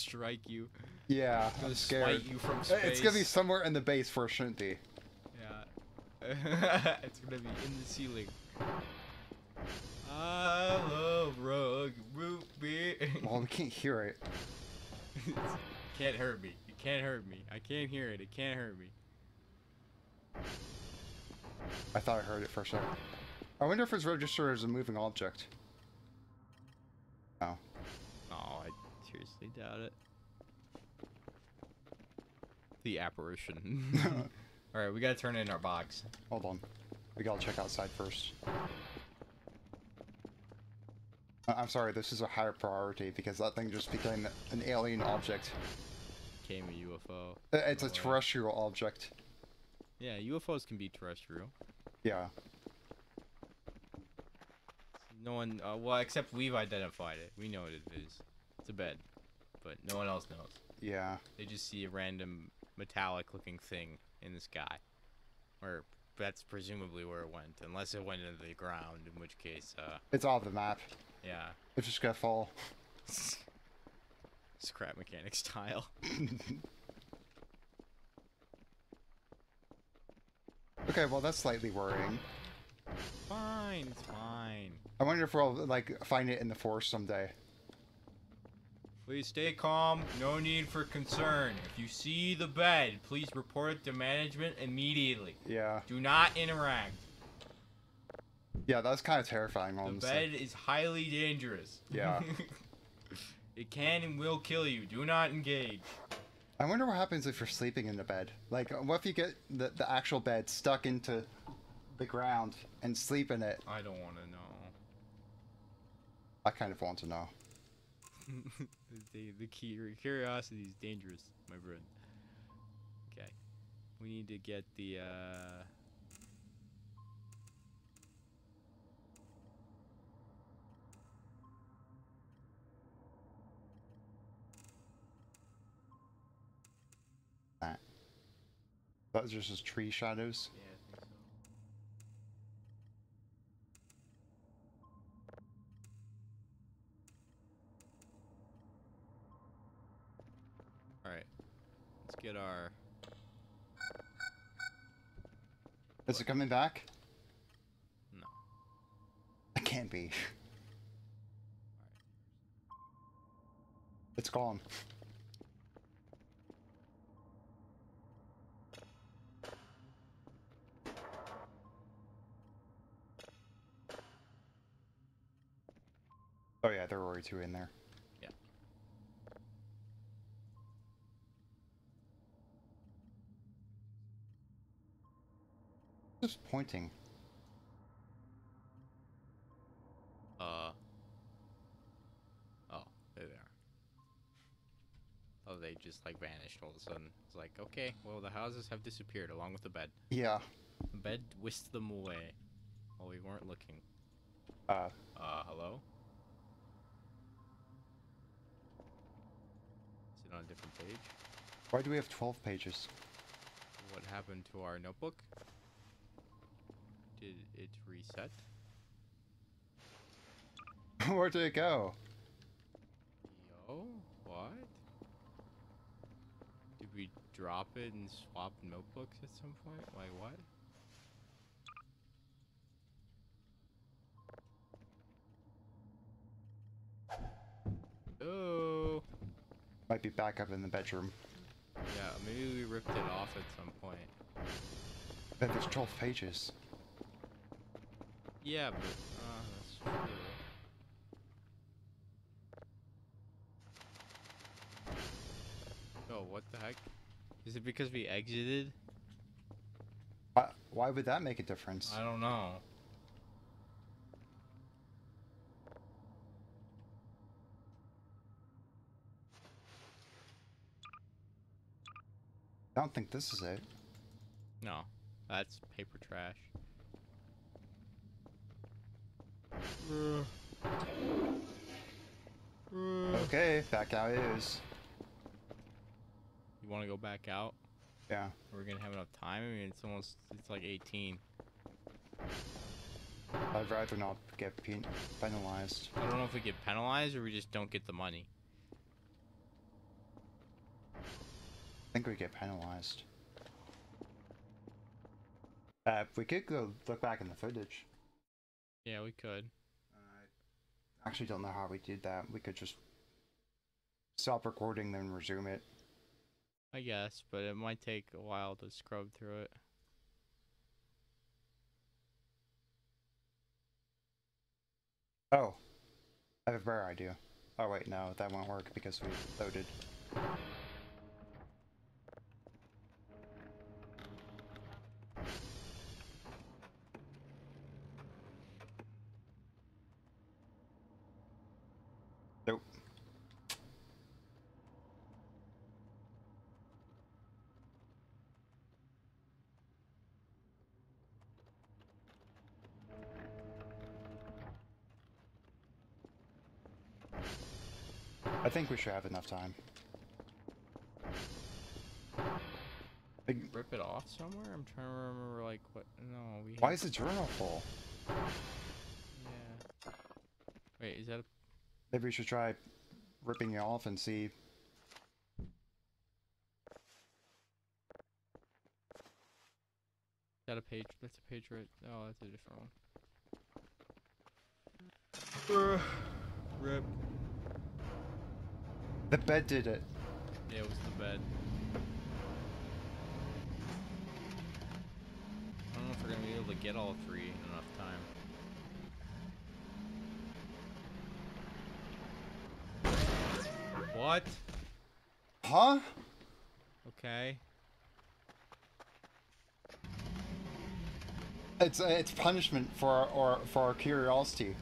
strike you. Yeah, It's gonna I'm scared. you from space. It's gonna be somewhere in the base for be. Yeah. it's gonna be in the ceiling. I love rug root beer. Well, we can't hear it. can't hurt me. It can't hurt me. I can't hear it. It can't hurt me. I thought I heard it for a second. I wonder if it's registered as a moving object. Oh. Seriously doubt it. The apparition. All right, we gotta turn in our box. Hold on. We gotta check outside first. I- I'm sorry, this is a higher priority because that thing just became an alien object. Came a UFO. Uh, It's a terrestrial object. Yeah, UFOs can be terrestrial. Yeah. No one, uh, well, except we've identified it. We know what it is. A bed, but no one else knows. Yeah. They just see a random metallic-looking thing in the sky, or that's presumably where it went, unless it went into the ground, in which case, uh, It's off the map. yeah, It's just gonna fall. scrap mechanic style. Okay, well that's slightly worrying. Fine, it's fine. I wonder if we'll like find it in the forest someday. Please stay calm. No need for concern. If you see the bed, please report it to management immediately. Yeah. Do not interact. Yeah, that's kind of terrifying, The bed is highly dangerous. Yeah. it can and will kill you. Do not engage. I wonder what happens if you're sleeping in the bed. Like, what if you get the, the actual bed stuck into the ground and sleep in it? I don't want to know. I kind of want to know. the, the key, curiosity is dangerous, my friend. Okay. We need to get the, uh... that. That's just his tree shadows. Yeah, I think so. Alright. Let's get our... Is it coming back? No. It can't be. It's gone. Oh yeah, there were already two in there. Just pointing. Uh... Oh, there they are. Oh, they just, like, vanished all of a sudden. It's like, okay, well, the houses have disappeared along with the bed. Yeah. The bed whisked them away while we weren't looking. Uh, Uh, hello? Is it on a different page? why do we have 12 pages? What happened to our notebook? Did it reset? Where did it go? Yo, what? Did we drop it and swap notebooks at some point? Like what? Oh, Might be back up in the bedroom. yeah, maybe we ripped it off at some point. But there's 12 pages. Yeah, but uh, that's true. Oh, what the heck? Is it because we exited? Why, why would that make a difference? I don't know. I don't think this is it. No, that's paper trash. Okay, back out it is. You want to go back out? Yeah. We're gonna have enough time. I mean, it's almost it's like 18. I'd rather not get pen penalized. I don't know if we get penalized or we just don't get the money. I think we get penalized. Uh, we could go look back in the footage. Yeah, we could. Uh, I actually don't know how we did that. We could just stop recording, then resume it. I guess, but it might take a while to scrub through it. Oh, I have a better idea. Oh wait, no, that won't work because we loaded. I think we should have enough time. Like, Rip it off somewhere? I'm trying to remember, like, what. No, we. why is the journal full? Yeah. Wait, is that a. Maybe we should try ripping it off and see. Is that a page? That's a page right. Oh, that's a different one. Rip. The bed did it. Yeah, it was the bed. I don't know if we're gonna be able to get all three in enough time. What? Huh? Okay. It's uh, it's punishment for our, or for our curiosity.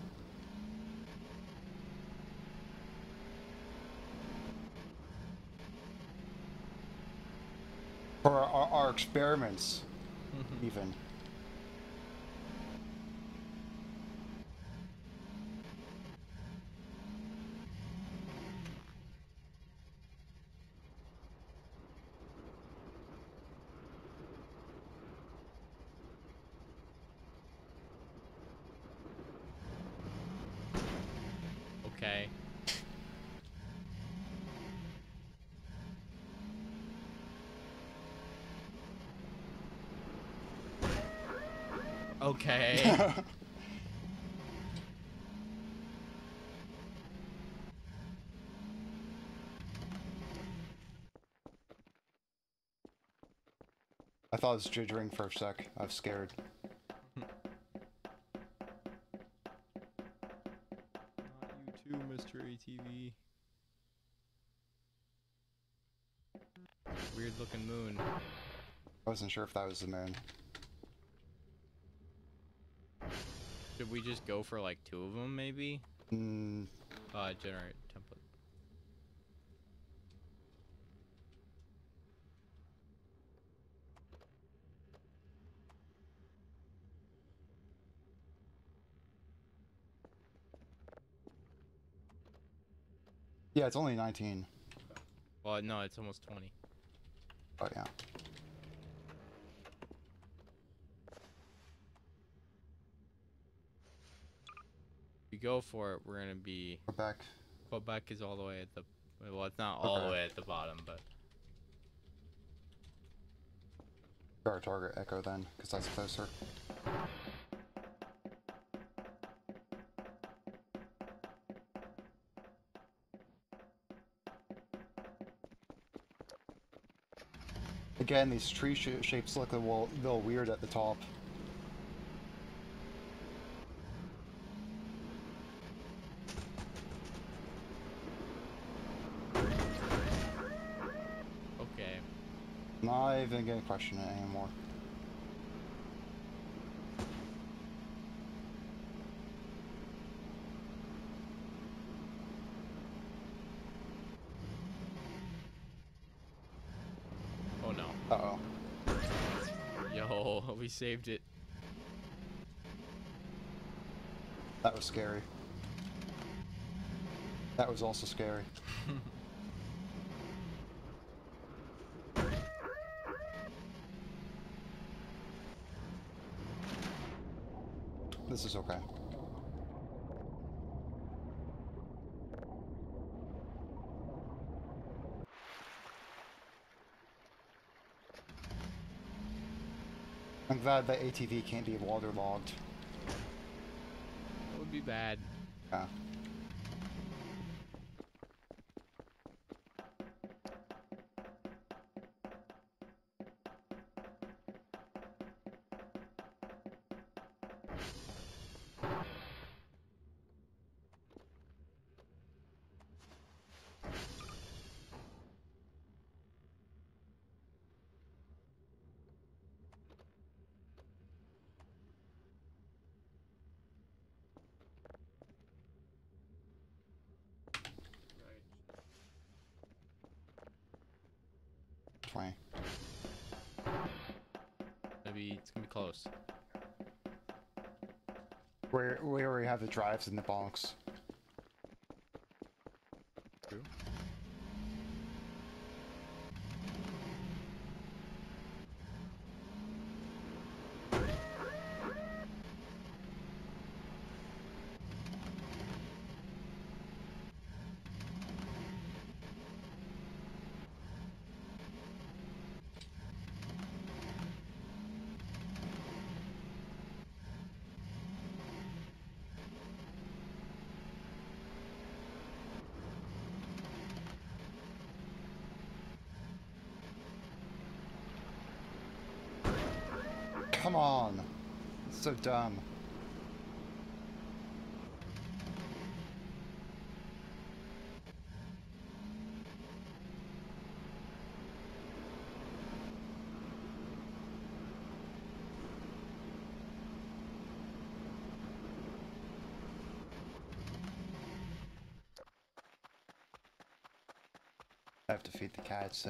For our, our experiments, even. Okay. Okay. I thought it was jittering for a sec. I was scared. Not you too, Mr. ATV. Weird looking moon. I wasn't sure if that was the moon. Should we just go for like two of them, maybe? Mm, Uh, generate template. yeah, it's only 19. Well, no, it's almost 20. Oh, yeah. We go for it, we're gonna be. Quebec. Quebec is all the way at the. Well, it's not all the way at the bottom, but. Our target Echo then, because that's closer. Again, these tree sh shapes look a little, little weird at the top. Okay. Not even gonna question it anymore. Oh no. Uh oh. Yo, we saved it. That was scary. That was also scary. this is okay. I'm glad the ATV can't be waterlogged. That would be bad. Yeah. Drives in the box. True. Come on. It's so dumb. I have to feed the cats.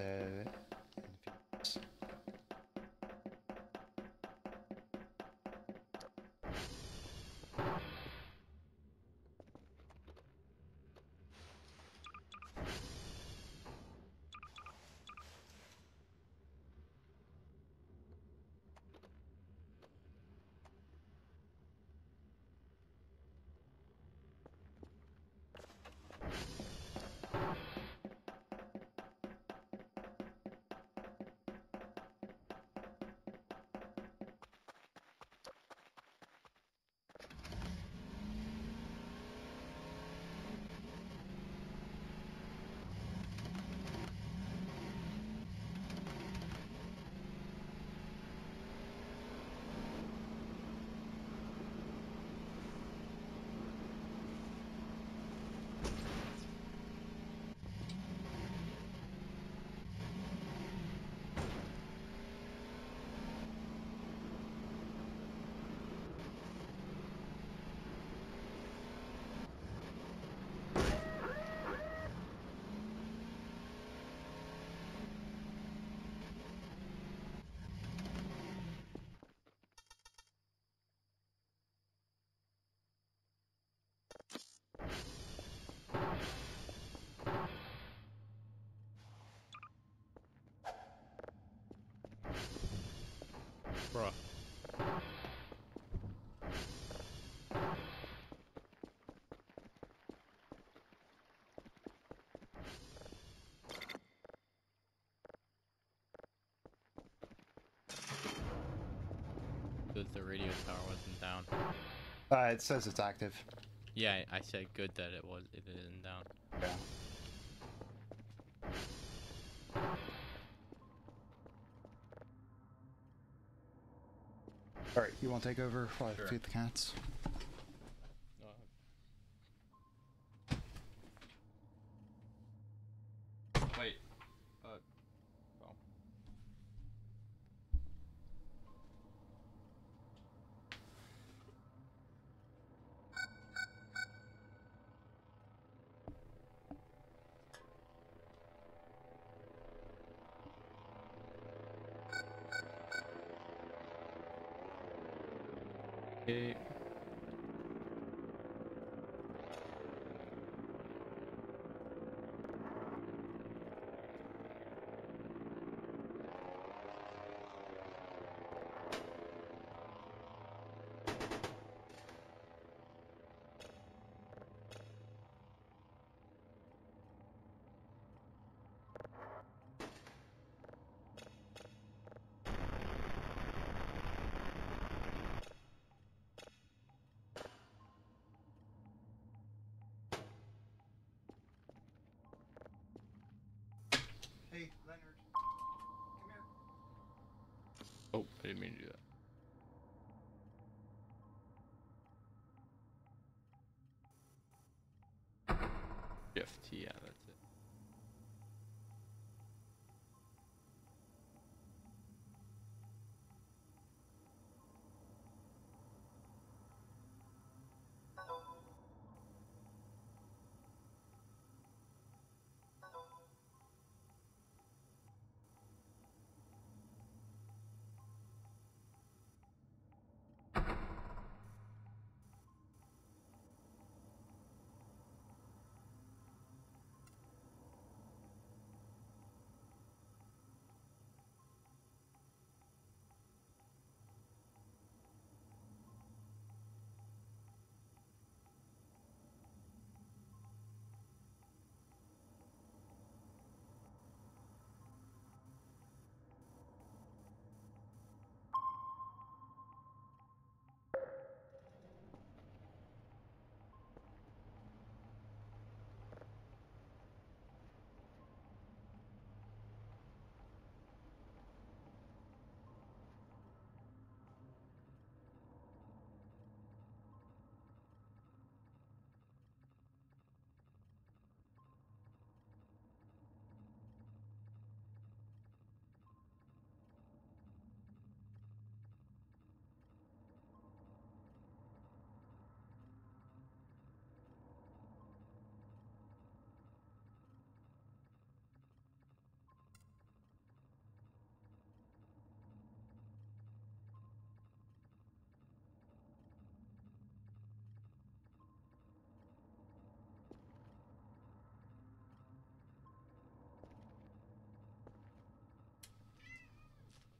Bruh. Good the radio tower wasn't down. Uh, it says it's active. Yeah, I I said good that it was it isn't down. Yeah. Alright, you want to take over while I feed the cats?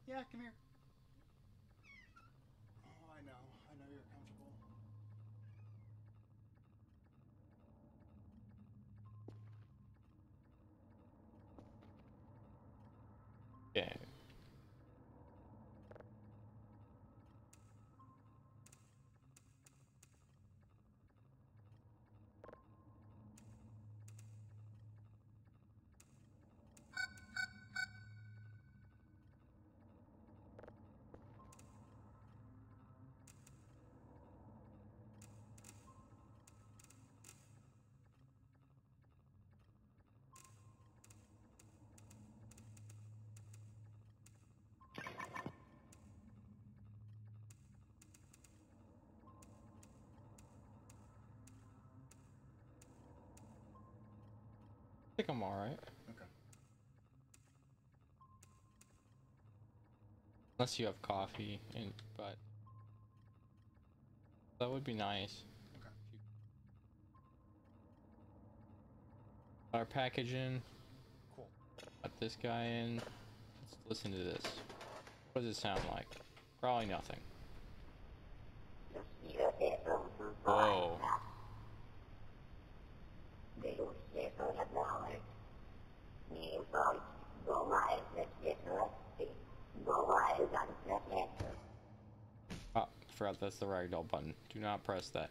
Yeah, come here. Oh, I know. I know you're comfortable. Yeah. I think I'm alright. Okay. Unless you have coffee, and but that would be nice. Okay. Our package in. Cool. Got this guy in. Let's listen to this. What does it sound like? Probably nothing. Whoa. Forgot that's the ragdoll button. Do not press that.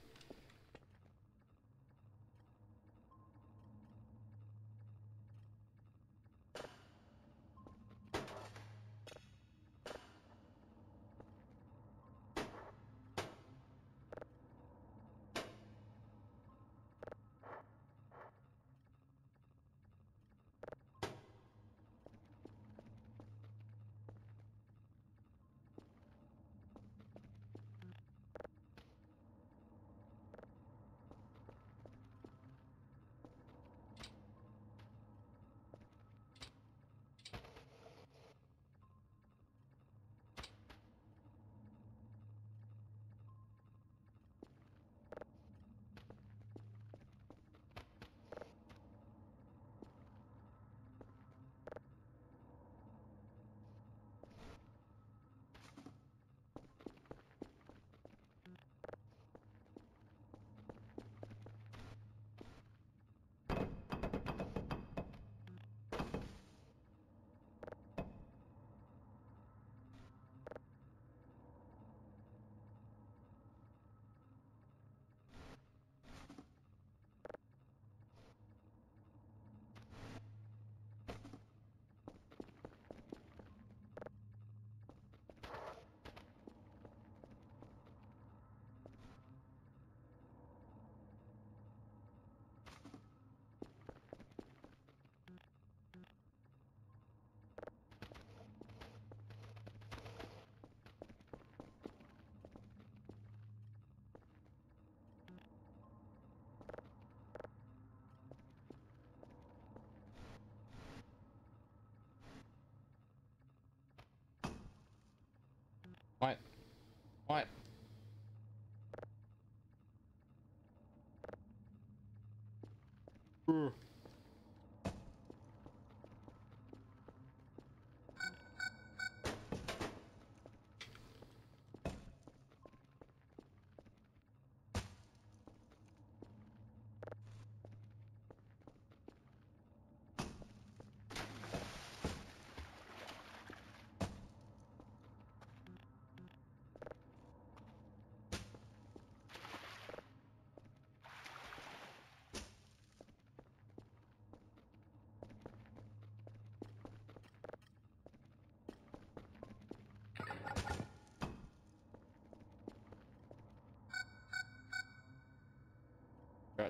Ooh.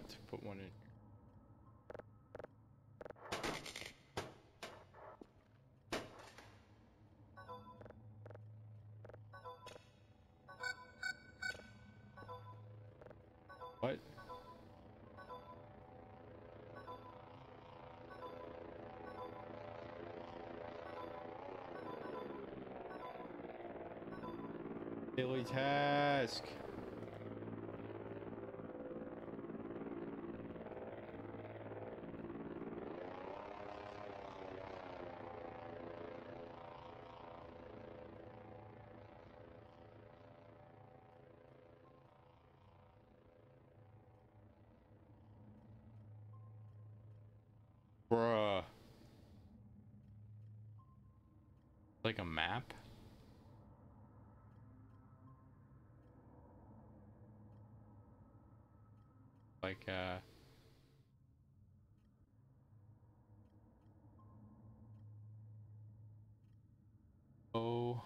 To put one in. What? Daily task. Bruh. Like a map? Like, uh... Oh...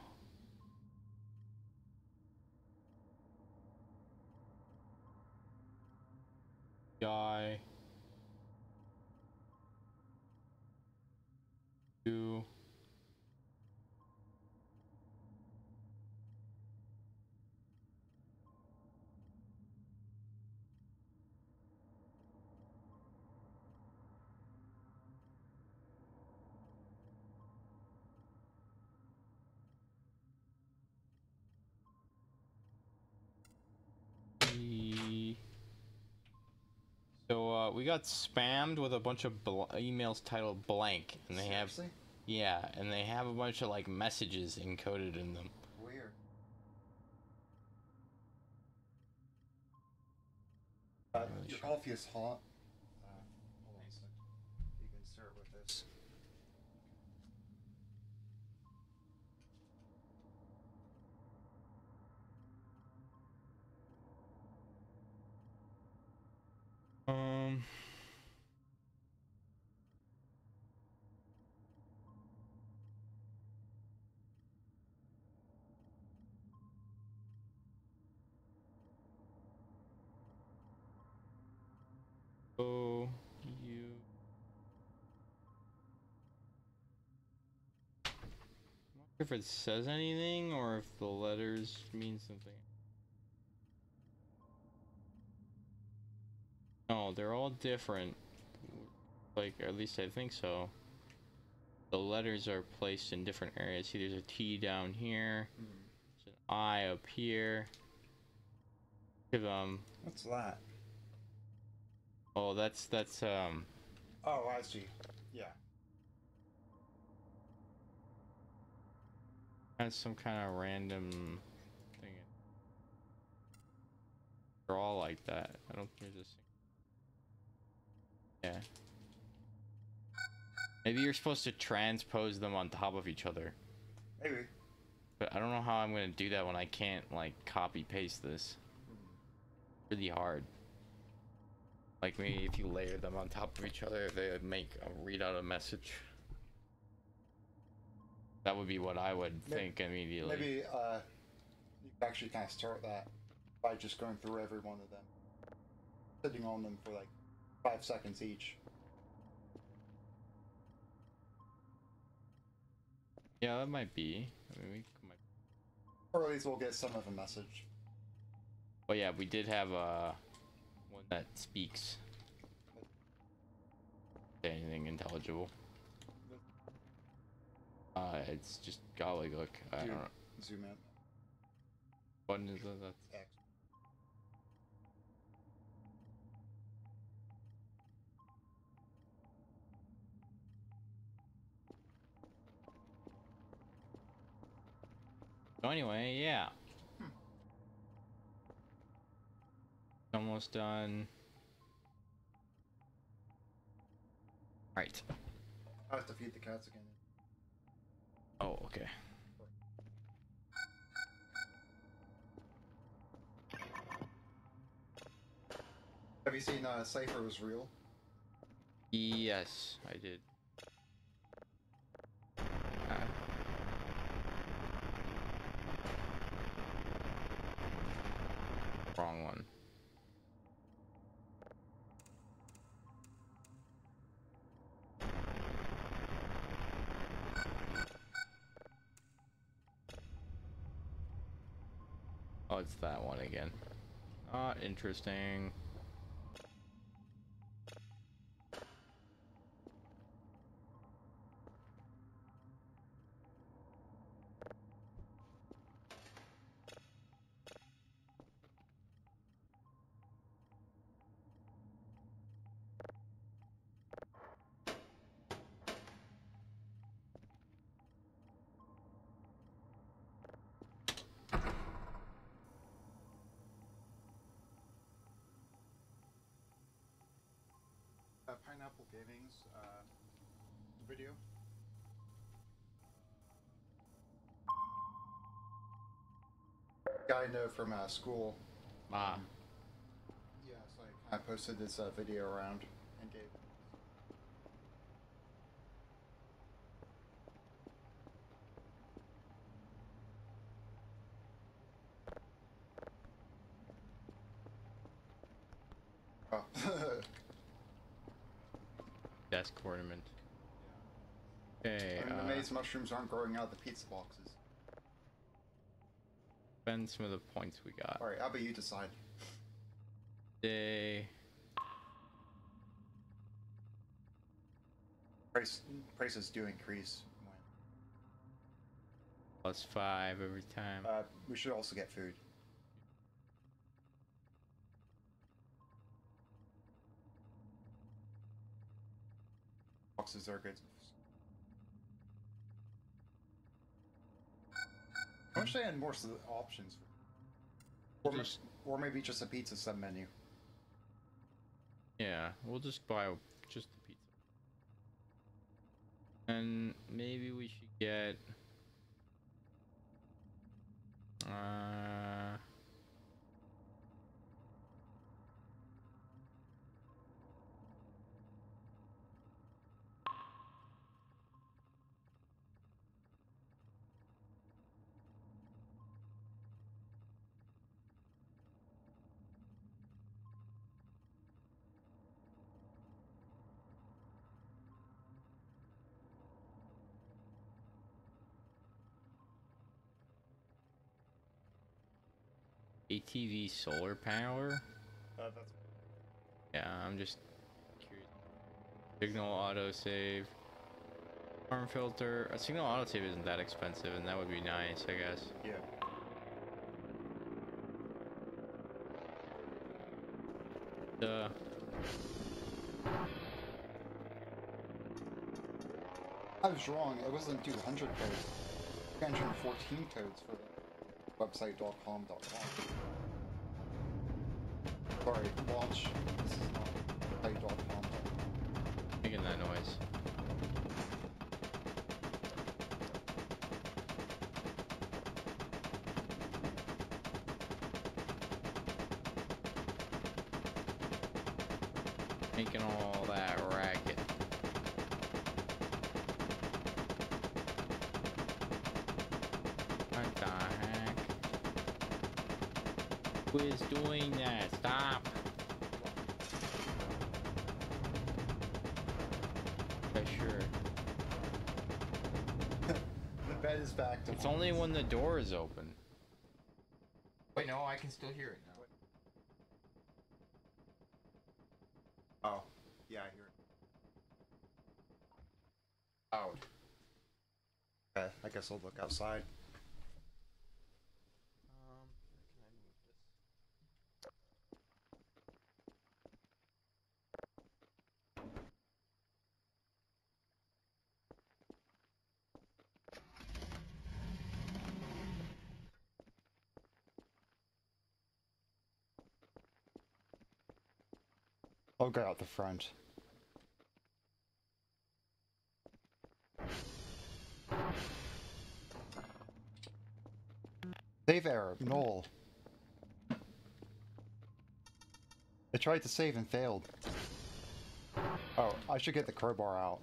Guy... three. So uh, we got spammed with a bunch of emails titled blank, and they have Seriously? Yeah, and they have a bunch of like messages encoded in them. Weird. Uh, really your sure. coffee is hot. Uh, hold on a sec. You can stir with this. Um. Oh, you. I'm not sure if it says anything or if the letters mean something. No, they're all different. Like, at least I think so. The letters are placed in different areas. See, there's a T down here. There's an I up here. Give um. What's that? Oh, that's that's um. Oh, I see. Yeah. That's some kind of random thing. They're all like that. I don't think there's a. Yeah. Maybe you're supposed to transpose them on top of each other. Maybe. But I don't know how I'm gonna do that when I can't like copy paste this. Really hard. Like maybe if you layer them on top of each other, they make a read out a message. That would be what I would May- think immediately. Maybe uh, you can actually kind of start that by just going through every one of them, sitting on them for like five seconds each. Yeah, that might be. I mean, we might. Or at least we'll get some of a message. But yeah, we did have uh, one that speaks. Say anything intelligible. Uh, it's just gobbledygook. I don't know. Zoom in. What is that? That's X. So anyway, yeah. Almost done. Right. I have to feed the cats again. Oh, okay. Have you seen uh, Cypher was real? Yes, I did. Uh. wrong one. It's that one again. Not interesting. Uh, Pineapple Gaming's uh, video. Guy I know from uh, school. Ah, Um, yeah, so I kind of posted this uh, video around and gave. Oh. Desk ornament. Okay, I'm uh, amazed mushrooms aren't growing out of the pizza boxes. spend some of the points we got. Alright, how about you decide? Day. Price prices do increase when Plus five every time. uh, we should also get food. Boxes are good. I wish they had more options. Or, Just- or maybe just a pizza sub menu. Yeah, we'll just buy just the pizza. And maybe we should get. Uh. ATV solar power? Uh, that's Yeah, I'm just curious. Signal autosave. Arm filter. A signal autosave isn't that expensive, and that would be nice, I guess. yeah. Duh. I was wrong. It wasn't 200 codes. 314 codes for the website.com.com. Sorry, launch. This is not site.com. Making that noise. Making all Who is doing that? Stop! Yeah, sure. The bed is back to It's one. only when the door is open. Wait, no, I can still hear it now. Oh, yeah, I hear it. Out. Okay, I guess I'll look outside. I'll go out the front. Save error, null. I tried to save and failed. Oh, I should get the crowbar out.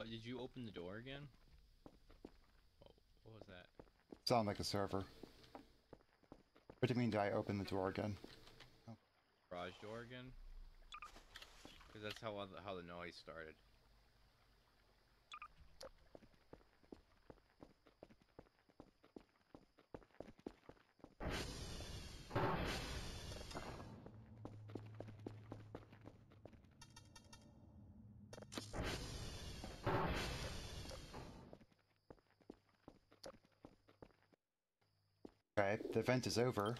Oh, did you open the door again? Oh, what was that? Sound like a server. What do you mean, did I open the door again? garage door again. Because that's how how the noise started. Okay, the event is over.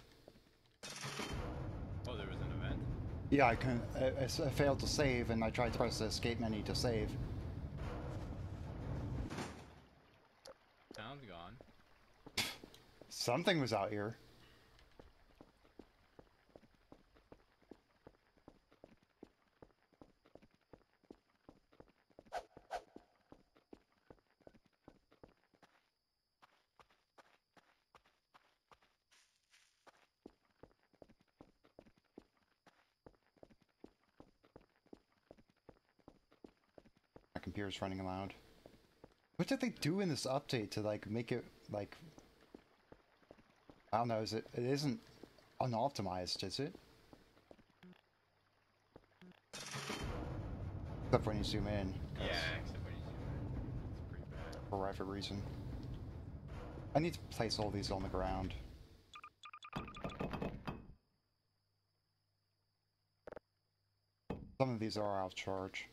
Oh, there was an event. Yeah, I can. I, I failed to save, and I tried to press the escape menu to save. Sound's gone. Something was out here. Running loud. What did they do in this update to like make it like I don't know, is it it isn't unoptimized, is it? Except when you zoom in. Yeah, except when you zoom in. It's pretty bad. For whatever reason. I need to place all these on the ground. Some of these are out of charge.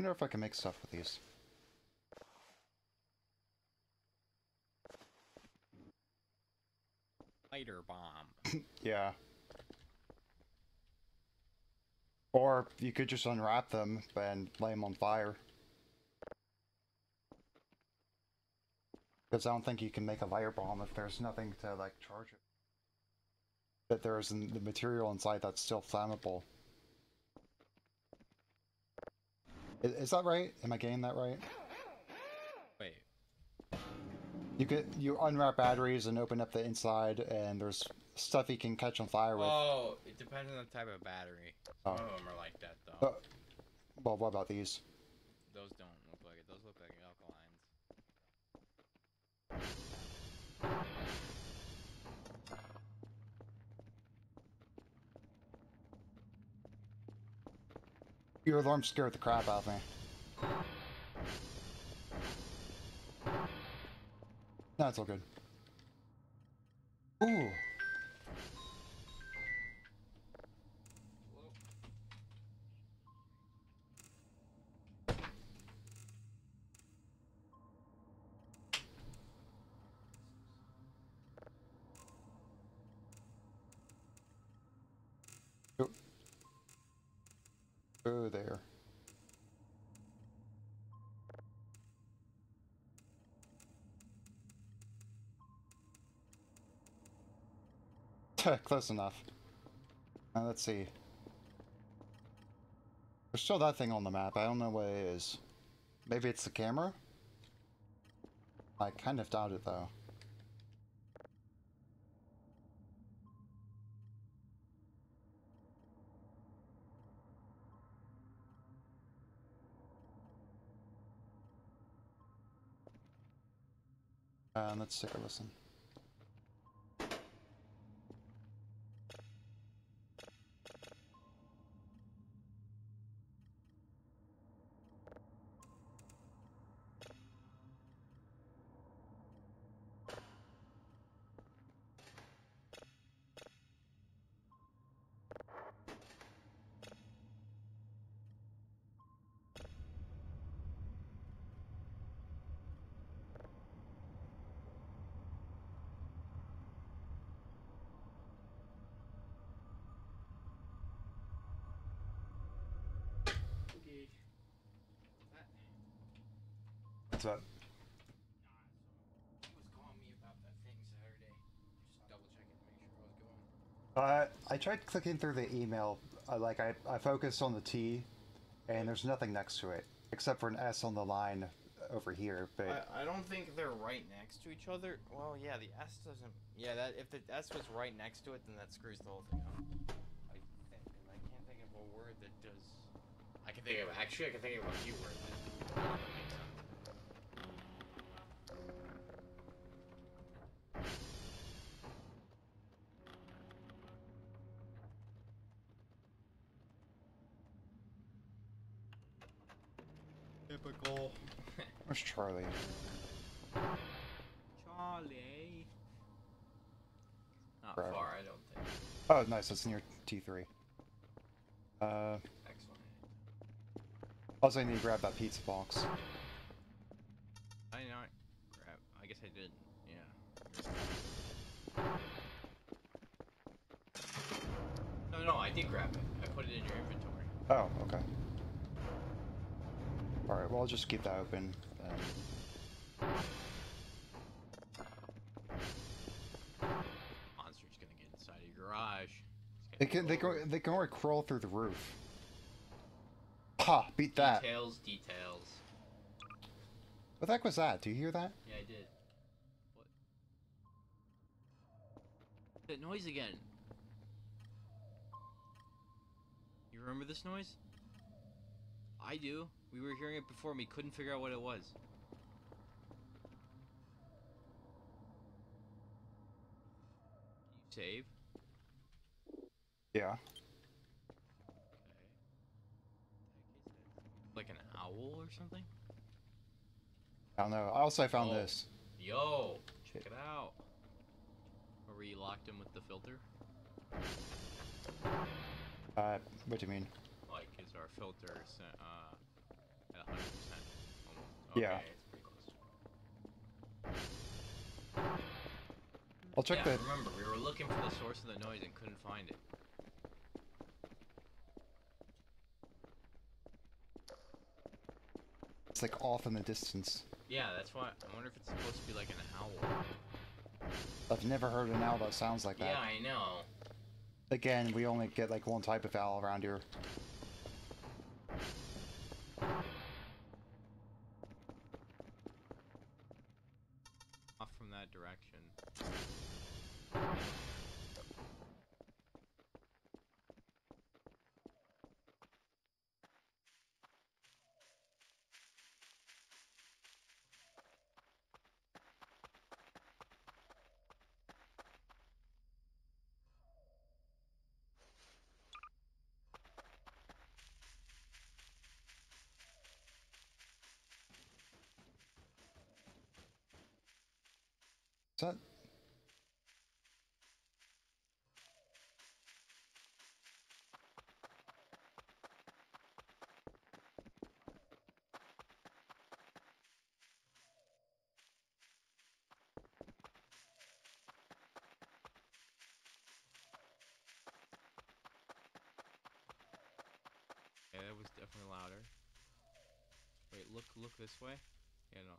wonder if I can make stuff with these. Lighter bomb. Yeah. Or you could just unwrap them and lay them on fire. Because I don't think you can make a fire bomb if there's nothing to like charge it. That there is n- the material inside that's still flammable. Is, is that right? Am I getting that right? Wait. You get you unwrap batteries and open up the inside, and there's stuff you can catch on fire with. Oh, it depends on the type of battery. Oh. Some of them are like that though. Uh, well, what about these? Those don't Your alarm scared the crap out of me. No, all good. Ooh. Close enough. Now let's see. There's still that thing on the map. I don't know what it is. Maybe it's the camera? I kind of doubt it though. Uh, let's take a listen. Okay. What's that? He was calling me about that thing Saturday. Just double checking to make sure I tried clicking through the email. Uh, like I, I focused on the T, and there's nothing next to it except for an S on the line over here, but I, I don't think they're right next to each other. Well, yeah, the S doesn't. Yeah, that if the S was right next to it, then that screws the whole thing up. I think, I can't think of a word that does. I can think of actually. I can think of a few words. Typical. where's Charlie? Charlie. Not Right. far, I don't think. Oh, nice. That's near T3. Uh, Excellent. also I need to grab that pizza box. I know. Crap. I guess I did. Yeah. No, no, I did grab it. I put it in your inventory. Oh, okay. Alright, well, I'll just keep that open. Then. Monster's gonna get inside your garage. They can they go they can already crawl through the roof. Ha! Beat that. Details, details. What the heck was that? Do you hear that? Yeah, I did. What? That noise again. You remember this noise? I do. We were hearing it before and we couldn't figure out what it was. You save? Yeah. Okay. Like an owl or something? I don't know. Also, I found Oh. this. Yo! Check it out. Were you locked in with the filter? Uh, what do you mean? Like, is our filter uh, at 100% almost? Yeah. It's pretty close. I'll check yeah, the. remember, we were looking for the source of the noise and couldn't find it. It's like off in the distance. Yeah, that's why. I wonder if it's supposed to be like an owl. I've never heard an owl that sounds like that. Yeah, I know. Again, we only get like one type of owl around here. Off from that direction. Is that? Yeah, that was definitely louder. Wait, look, look this way. Yeah, no.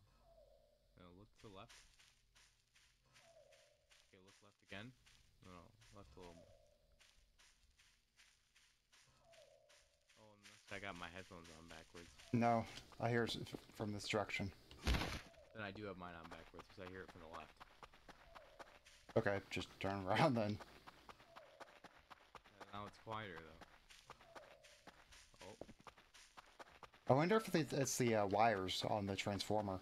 No, look to the left. Okay, look left again. No, no, left a little more. Oh, unless On backwards. No, I hear it from this direction. Then I do have mine on backwards because I hear it from the left. Okay, just turn around then. Uh, now it's quieter though. Oh, I wonder if it's it's the uh, wires on the transformer.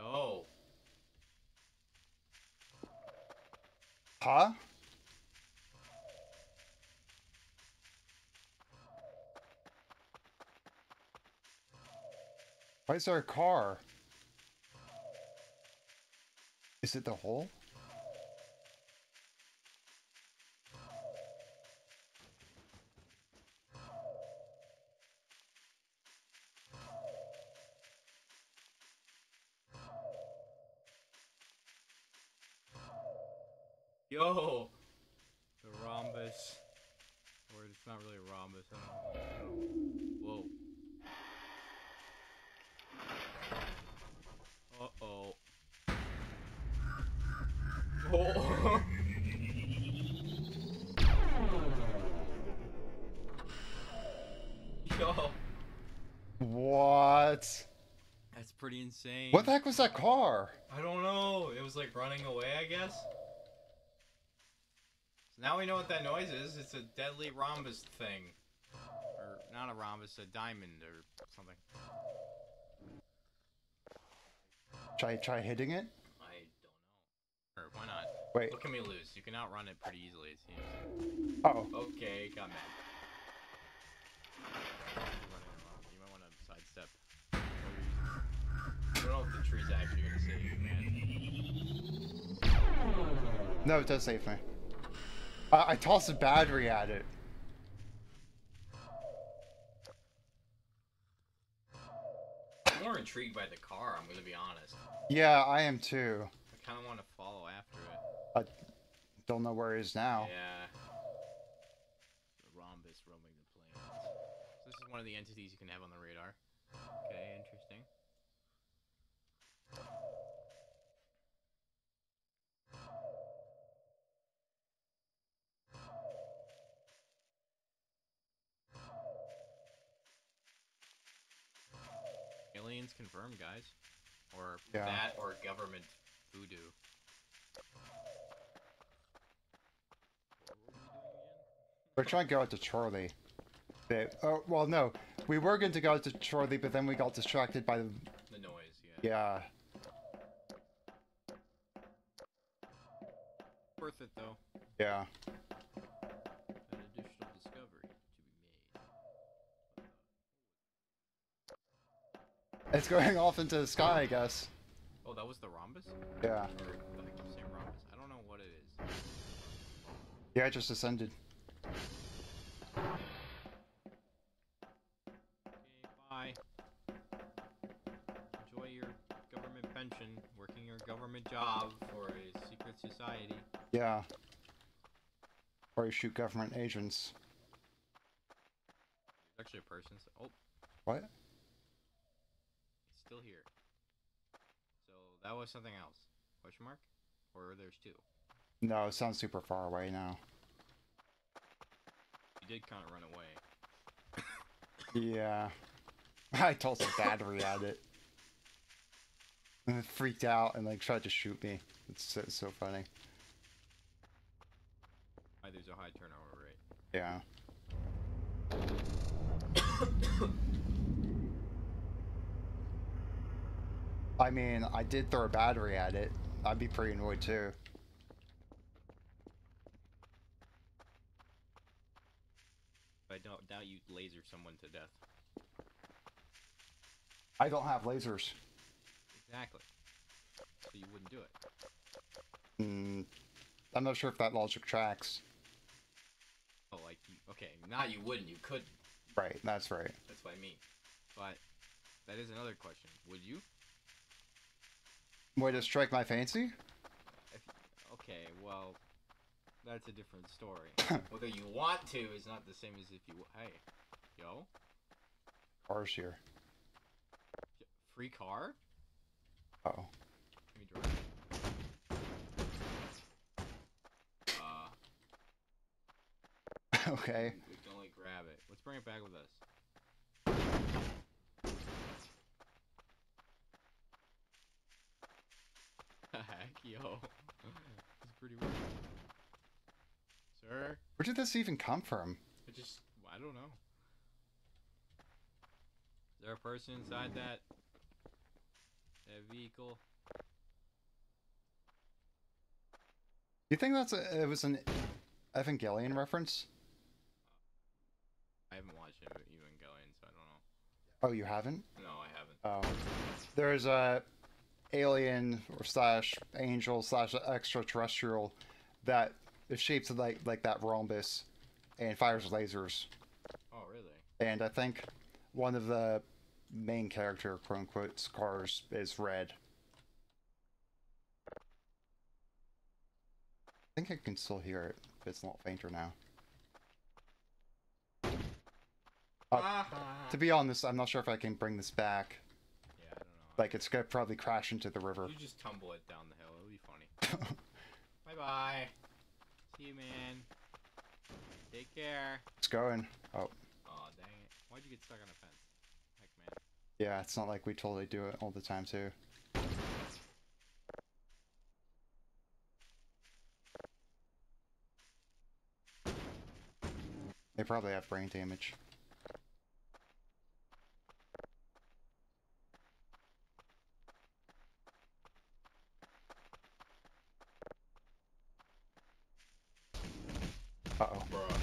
oh, Huh? Why is there a car? Is it the hole? Insane. What the heck was that car? I don't know. It was like running away, I guess. So now we know what that noise is. It's a deadly rhombus thing. Or not a rhombus, a diamond or something. Try try hitting it. I don't know. Or why not? Wait. Look at me loose. You can outrun it pretty easily, it seems. Oh, Okay, got mad. Don't know if the tree's actually gonna save you, man. no, it does save me. I, I tossed a battery at it. I'm more intrigued by the car, I'm gonna be honest. Yeah, I am too. I kind of want to follow after it. I don't know where it is now. Yeah. The rhombus roaming the plains. So this is one of the entities you can have on the radar. Aliens confirmed, guys. Or Yeah. that, or government voodoo. We doing again? We're trying to go out to Charlie. But, oh, well, no. We were going to go out to Charlie, but then we got distracted by the. The noise, yeah. Yeah. Worth it though. Yeah. It's going off into the sky, I guess. Oh, that was the rhombus? Yeah. Or I keep saying rhombus. I don't know what it is. Yeah, it just ascended. Okay, bye. Enjoy your government pension, working your government job for a secret society. Yeah. Or you shoot government agents. There's actually a person. Oh, What? It's still here. So that was something else. Question mark? Or there's two. No, it sounds super far away now. You did kind of run away. Yeah. I tossed a battery at it. And it freaked out and like tried to shoot me. It's so, so funny. Why there's a high turnover rate. Yeah. I mean, I did throw a battery at it. I'd be pretty annoyed too. I don't doubt you'd laser someone to death. I don't have lasers. Exactly. So you wouldn't do it. Mm, I'm not sure if that logic tracks. Oh, like you, okay, not you wouldn't. You couldn't. Right, that's right. That's what I mean. But that is another question. Would you? Way to strike my fancy? If, okay, well, that's a different story. Whether you want to is not the same as if you. Hey, yo, Cars here. free car? Oh. Let me drive. Uh, okay. we can only grab it. Let's bring it back with us. Heck, yo. It's pretty weird. Sir? Where did this even come from? I just, I don't know. Is there a person inside that, that vehicle? You think that's a, it was an Evangelion reference? I haven't watched Ev- Evangelion, so I don't know. Oh, you haven't? No, I haven't. Oh. There's a alien or slash angel slash extraterrestrial that is shaped like like that rhombus and fires lasers. Oh, really? And I think one of the main character quote unquote cars is red. I think I can still hear it, but it's a lot fainter now. Uh, To be honest, I'm not sure if I can bring this back. Yeah, I don't know. Like, it's gonna probably crash into the river. You just tumble it down the hill. It'll be funny. bye bye. See you, man. Take care. it's going. Oh, Oh dang it! Why'd you get stuck on a fence? Heck, man. yeah, it's not like we totally do it all the time, too. They probably have brain damage. Uh-oh. Bruh.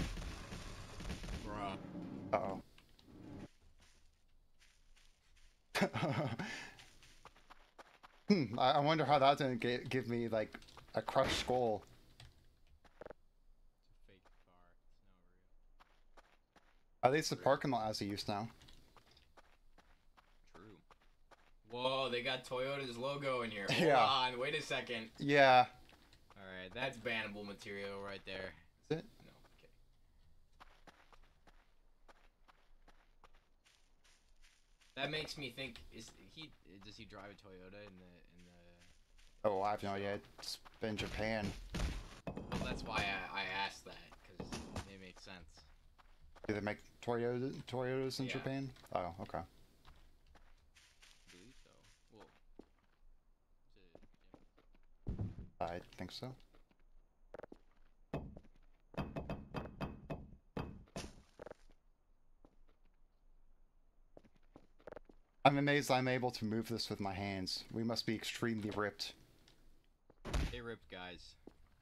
Bruh. Uh-oh. hmm, I, wonder how that didn't gi- give me, like, a crushed skull. It's a fake car. It's not real. At least the parking lot has a use now. True. Whoa, they got Toyota's logo in here. Hold Yeah. on, wait a second. Yeah. Alright, that's bannable material right there. Is it? No, okay. That makes me think: Is he? Does he drive a Toyota in the in the? Oh, I have no idea. It's been Japan. Well, that's why I, I asked that because it makes sense. Do they make Toyota, Toyotas in Yeah. Japan? Oh, okay. I believe so. Well, is it- yeah. I think so. I'm amazed I'm able to move this with my hands. We must be extremely ripped. Ripped guys,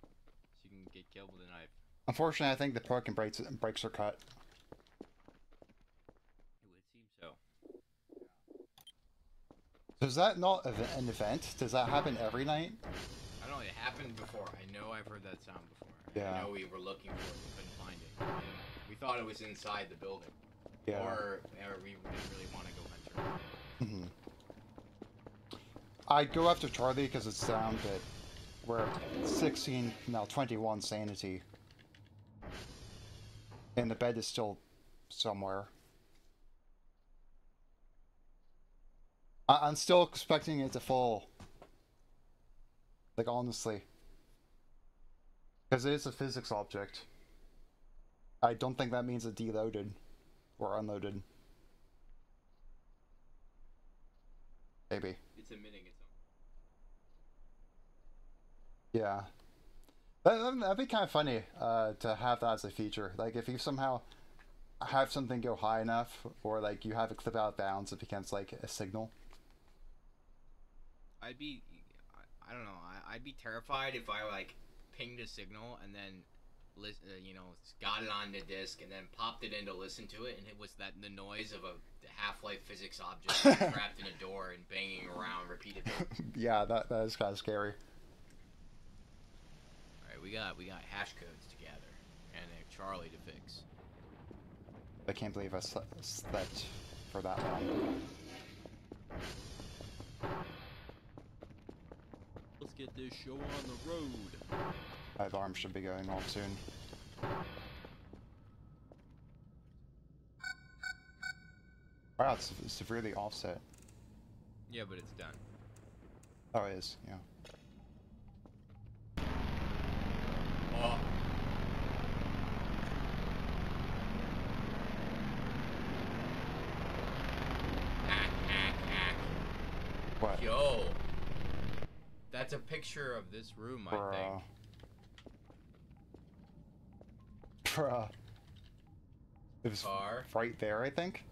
so you can get killed with a knife. Unfortunately, I think the parking brakes, brakes are cut. It would seem so. So is that not an event? Does that happen every night? I don't know. It happened before. I know I've heard that sound before. Yeah. I know we were looking for it, we couldn't find it. We thought it was inside the building, Yeah. or, or we didn't really want to go venture. around. Mhm. I'd go after Charlie because it's down that we're 16, now 21 sanity. And the bed is still somewhere. I- I'm still expecting it to fall. Like, honestly. Because it is a physics object. I don't think that means it deloaded or unloaded. Maybe. It's emitting its own. Yeah. That, that'd be kind of funny uh, to have that as a feature. Like, if you somehow have something go high enough, or like you have it clip out of bounds, it becomes like a signal. I'd be, I, don't know. I, I'd be terrified if I like pinged a signal and then, lis- uh, you know, got it on the disc and then popped it in to listen to it, and it was that the noise of a Half-Life physics object trapped in a door and banging around repeatedly. yeah, that, that is kind of scary. All right, we got we got hash codes to gather and a Charlie to fix. I can't believe I slept for that long. Let's get this show on the road. My alarm should be going off soon. Wow, it's severely offset. Yeah, but it's done. Oh, it is, yeah. Hack. What? Yo. That's a picture of this room, I Bruh. think. Bruh. It was Car. right there, I think.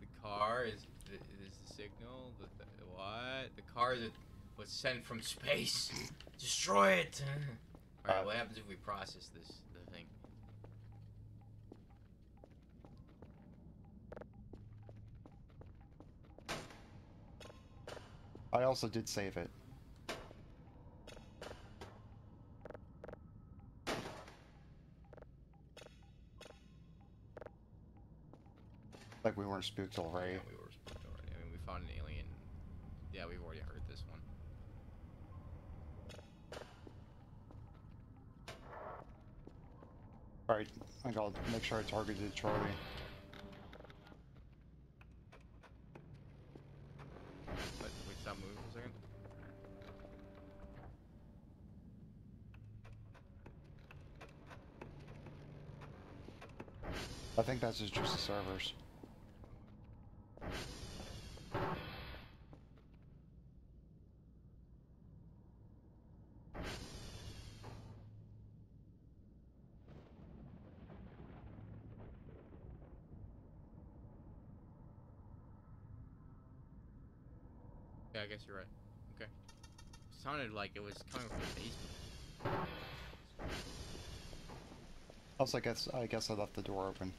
The car is the, is the signal. The, the what? The car that was sent from space. Destroy it. All right. Uh, what happens if we process this the thing? I also did save it. Like we weren't spooked already. Yeah, we were spooked already. I mean, we found an alien. Yeah, we've already heard this one. Alright, I gotta make sure I targeted Charlie. I think that's just the servers. Guess you're right. Okay. Sounded like it was coming from the basement. Also, I guess I guess I left the door open.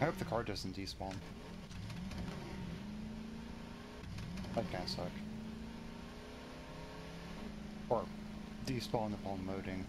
I hope the car doesn't despawn. That kind of suck. Or despawn upon loading.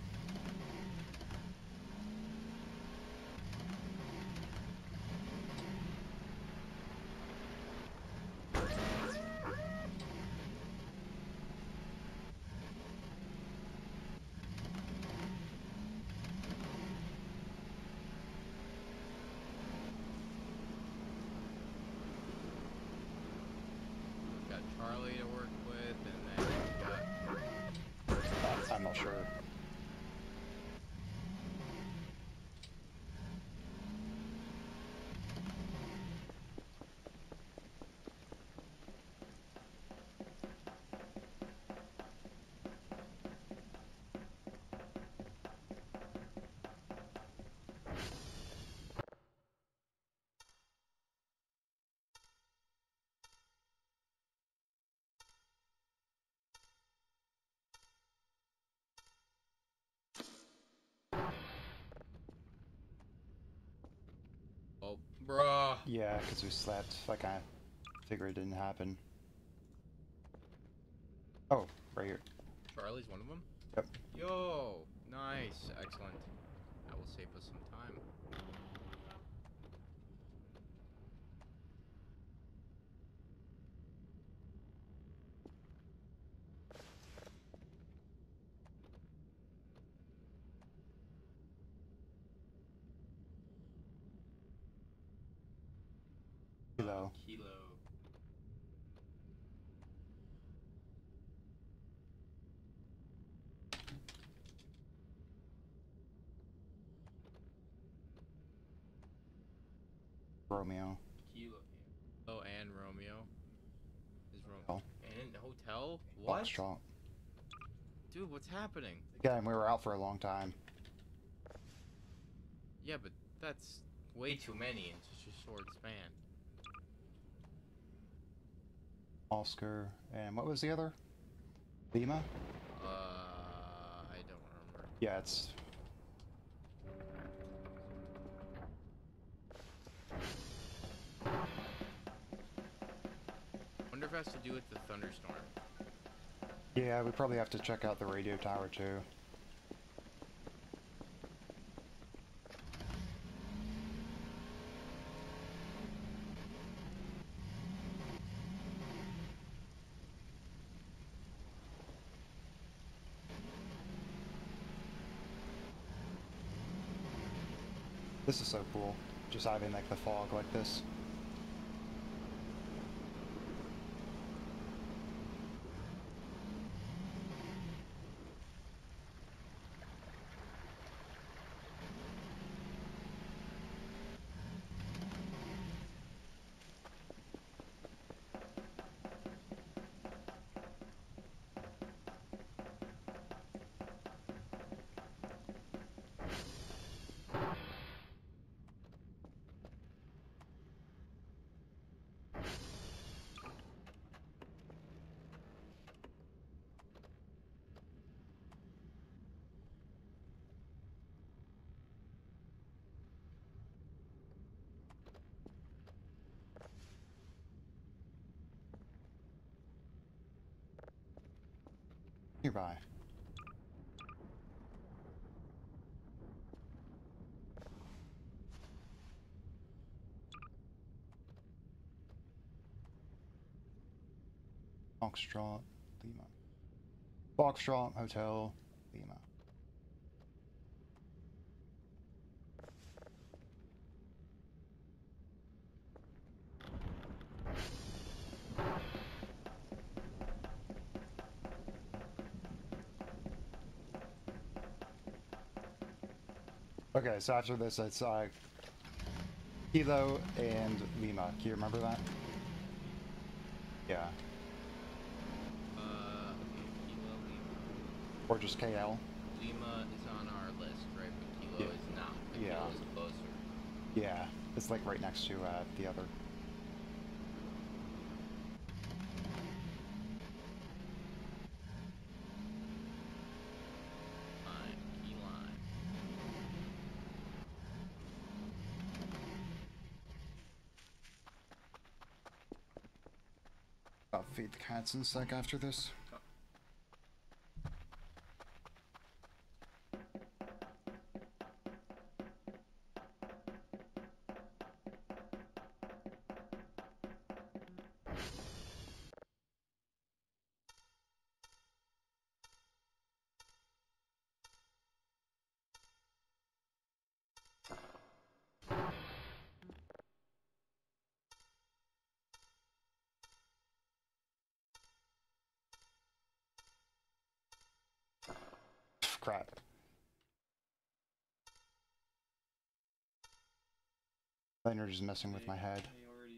Got Charlie to work with, and then we got Uh, I'm not sure. oh, bruh. Yeah, because we slept. Like I figured it didn't happen. Oh, right here. Charlie's one of them. Yep. Yo, nice, excellent. That will save us some time. Kilo. Kilo. Romeo. Kilo. Oh, and Romeo. Is Romeo and hotel? What? Foxtrot. Dude, what's happening? Again, we were out for a long time. Yeah, but that's way too many in such a short span. Oscar, and what was the other? Lima? Uh, I don't remember. Yeah, it's if it has to do with the thunderstorm. yeah. We probably have to check out the radio tower too. This is so cool, just having like the fog like this. Foxtrot, Lima. Foxtrot, Hotel, Lima. Okay, so after this, it's uh, Kilo and Lima. Do you remember that? Yeah. Or just KL. Lima is on our list, right? But Kilo Yeah. is not. But Yeah. Kilo is closer. Yeah, it's like right next to uh, the other. Lime, key. I'll feed the cats in a sec after this. Is messing with my head. I already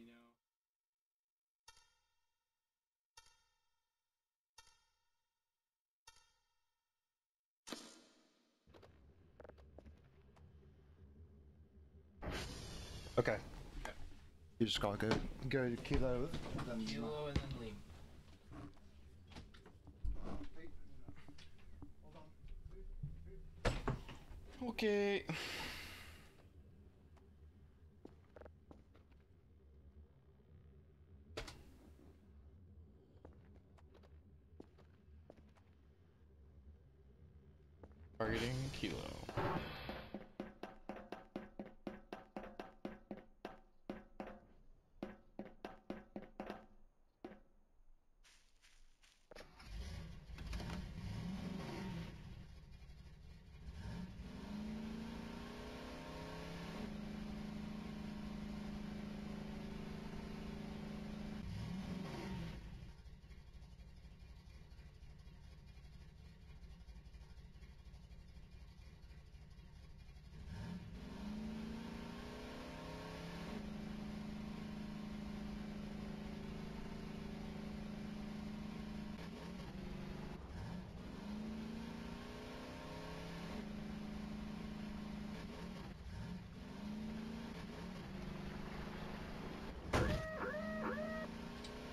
know. Okay. You just gotta go go to Kilo. Then. Kilo and then Lima. Okay. Targeting kilo.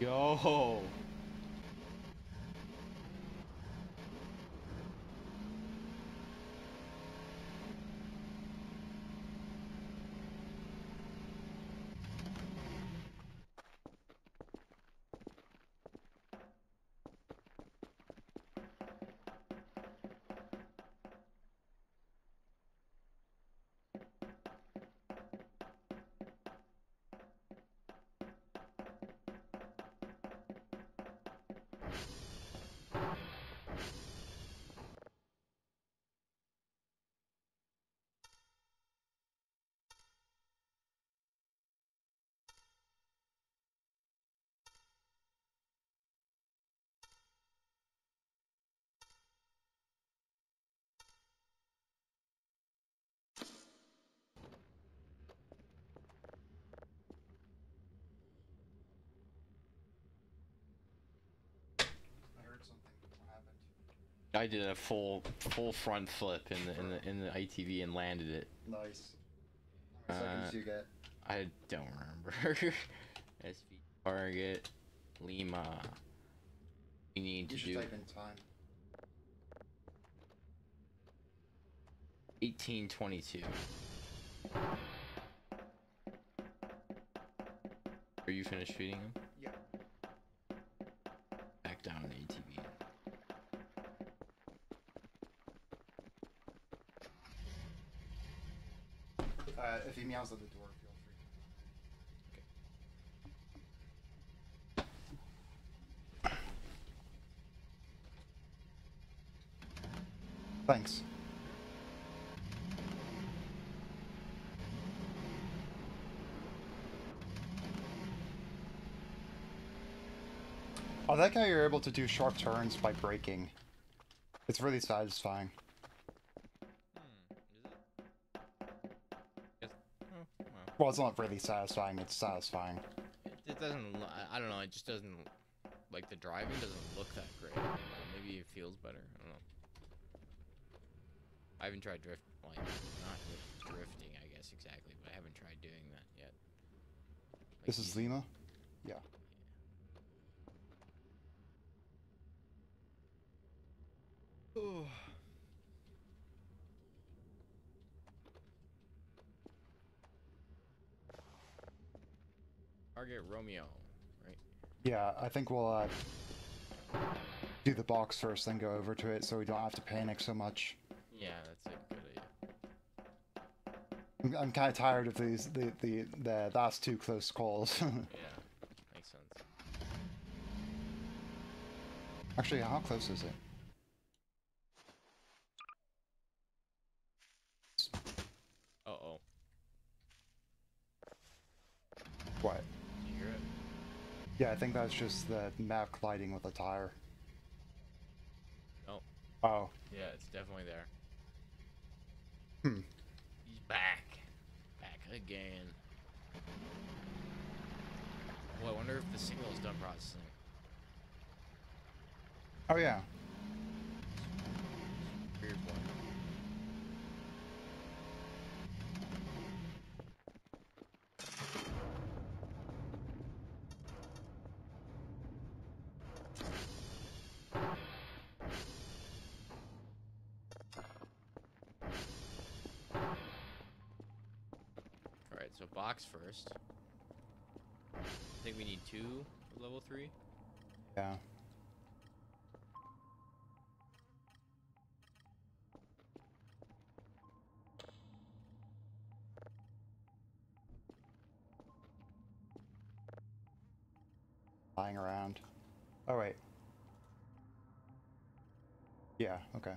Yo. I did a full full front flip in the in the in the ATV and landed it. Nice. How many seconds Uh, do you get? I don't remember. SV target Lima. We need You to should do type in time. 1822. Are you finished feeding him? Yeah. Back down to ATV. Uh, if he meows at the door, feel free. Thanks. I like how you're able to do sharp turns by braking. It's really satisfying. Well, it's not really satisfying. It's satisfying. It, it doesn't. I don't know. It just doesn't. Like the driving doesn't look that great. Maybe it feels better. I don't know. I haven't tried drift. Like not drifting, I guess exactly, but I haven't tried doing that yet. Like This is Lima. Yeah. Ooh. Target Romeo, right? Yeah, I think we'll uh, do the box first, then go over to it, so we don't have to panic so much. Yeah, that's a good idea. I'm, I'm kind of tired of these the the the last two close calls. Yeah, makes sense. Actually, how close is it? Uh oh. What? Do you hear it? Yeah, I think that's just the map colliding with the tire. No. Oh, Yeah, it's definitely there. Hmm. He's back. Back again. Well, I wonder if the signal is done processing. oh yeah. Weird one. Box first. I think we need two level three. Yeah. Lying around. Oh wait. Yeah, okay.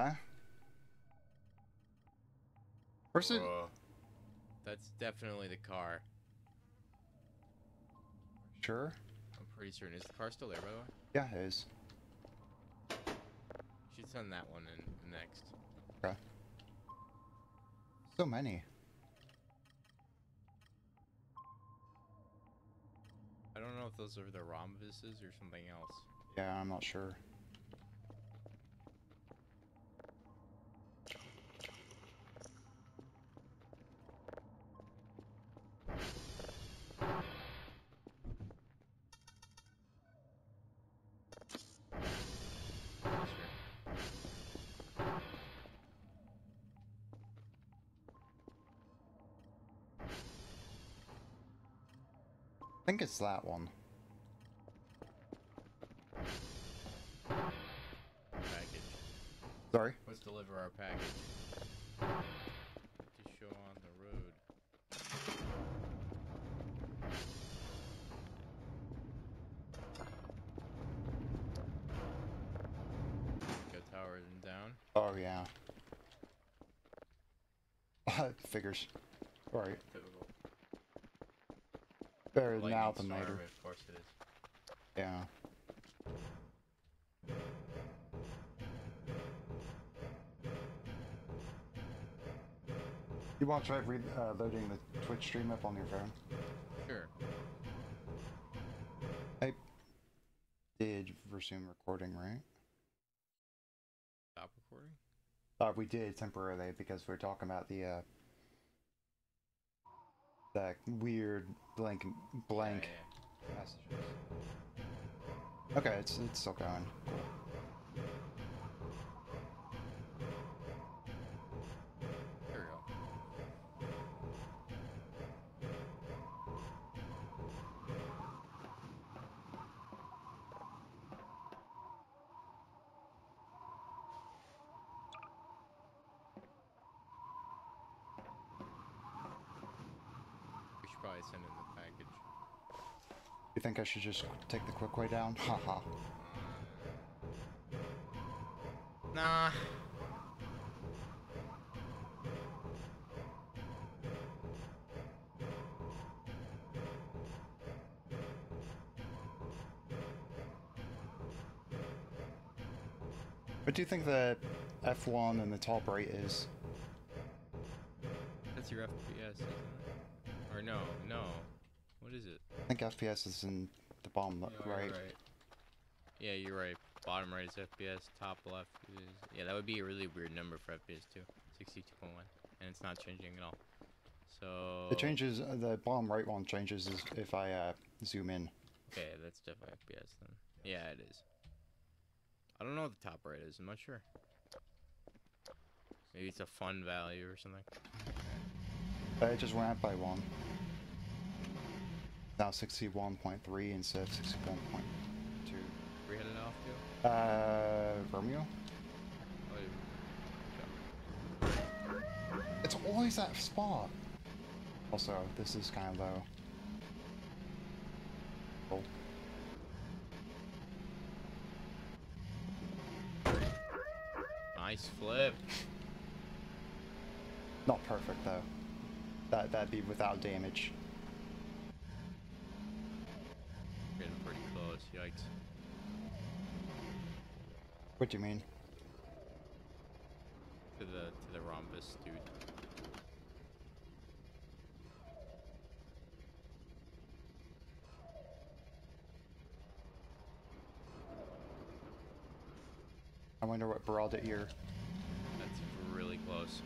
Huh? Where's it? Uh, That's definitely the car. Sure. I'm pretty certain. Is the car still there, by the way? Yeah, it is. Should send that one in next. Okay. So many. I don't know if those are the rhombuses or something else. Yeah, I'm not sure. That one. Package. Sorry. Let's deliver our package. To show on the road. Go towers and down. Oh yeah. Figures. Alright. Better Lightning now than storm, later. Of course it is. Yeah. You want to try re- uh, loading the Twitch stream up on your phone? Sure. I did resume recording, right? Stop recording? Uh, we did temporarily because we are talking about the uh, that weird blank blank Yeah, messages. Okay, it's it's still going. Cool. yeah. There we go. We should probably send in the package. You think I should just take the quick way down? Haha. Nah. What do you think the F1 in the top right is? That's your FPS, isn't it? Or no, no. What is it? I think FPS is in the bottom left, you're right. Yeah, you're right. Bottom right is FPS. Top left is yeah. That would be a really weird number for FPS too. Sixty-two point one, and it's not changing at all. So It changes. uh, The bottom right one changes if I uh, zoom in. Okay, that's definitely FPS then. Yeah, it is. I don't know what the top right is. I'm not sure. Maybe it's a fun value or something. Uh, it just went up by one. Now 61.3 instead of 61.2. We headed off to. Uh, Romeo? Oh, It's always that spot. Also, this is kind of low. Oh, nice flip. not perfect though. That that'd be without damage. Getting pretty Yikes. What do you mean? To the to the rhombus, dude. I wonder what it here. That's really close.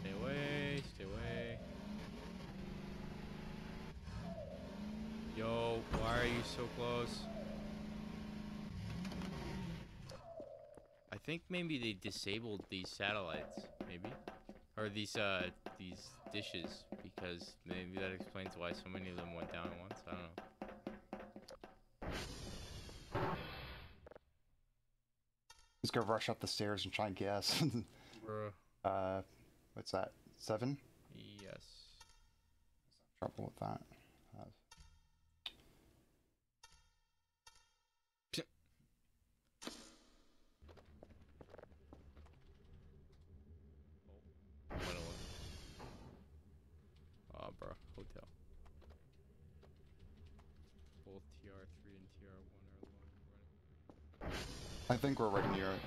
Stay away, stay away. Yo, why are you so close? I think maybe they disabled these satellites, maybe? Or these, uh, these dishes, because maybe that explains why so many of them went down at once. I don't know. Let's go rush up the stairs and try and guess. Uh, what's that? Seven? Yes. Trouble with that. Uh, One oh one. Ah, bro, hotel. Both TR3 and TR1 are running. I think we're right near it.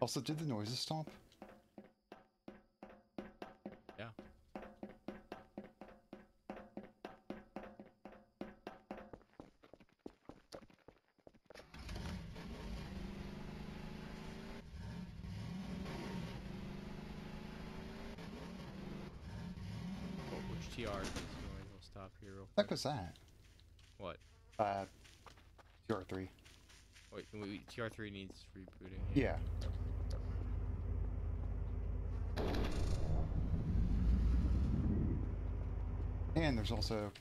Also, did the noises stop? Yeah. Oh, which TR is this noise? I'll stop here real What was that? What? Uh, TR3. Wait, wait, wait, TR3 needs rebooting. Yeah. And there's also.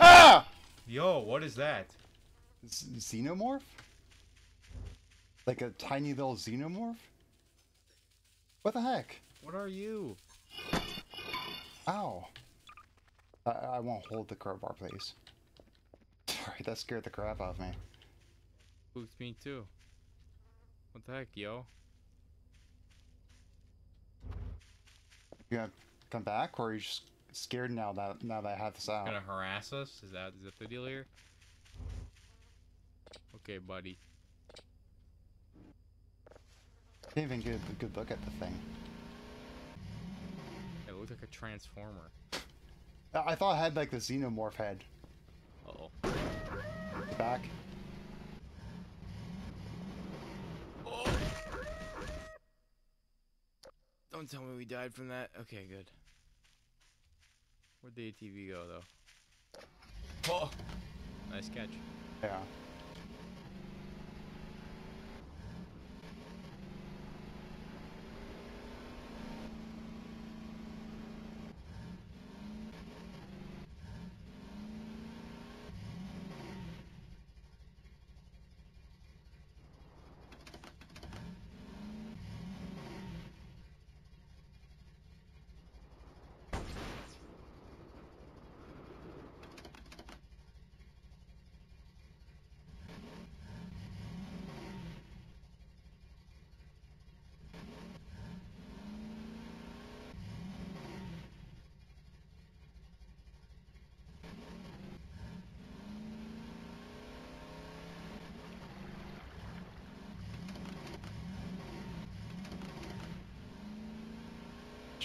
Ah! Yo, what is that? Z- xenomorph? Like a tiny little xenomorph? What the heck? What are you? Ow. I, I won't hold the crowbar, please. Sorry, that scared the crap out of me. Spooked me too. What the heck, yo? You gonna come back, or are you just scared now that now that I have this out? Gonna harass us? Is that is that the deal here? Okay, buddy. Can't even get a good look at the thing. It looked like a transformer. I I thought I had like the xenomorph head. Uh oh. Back. Don't tell me we died from that. Okay, good. Where'd the ATV go, though? Oh! Nice catch. Yeah.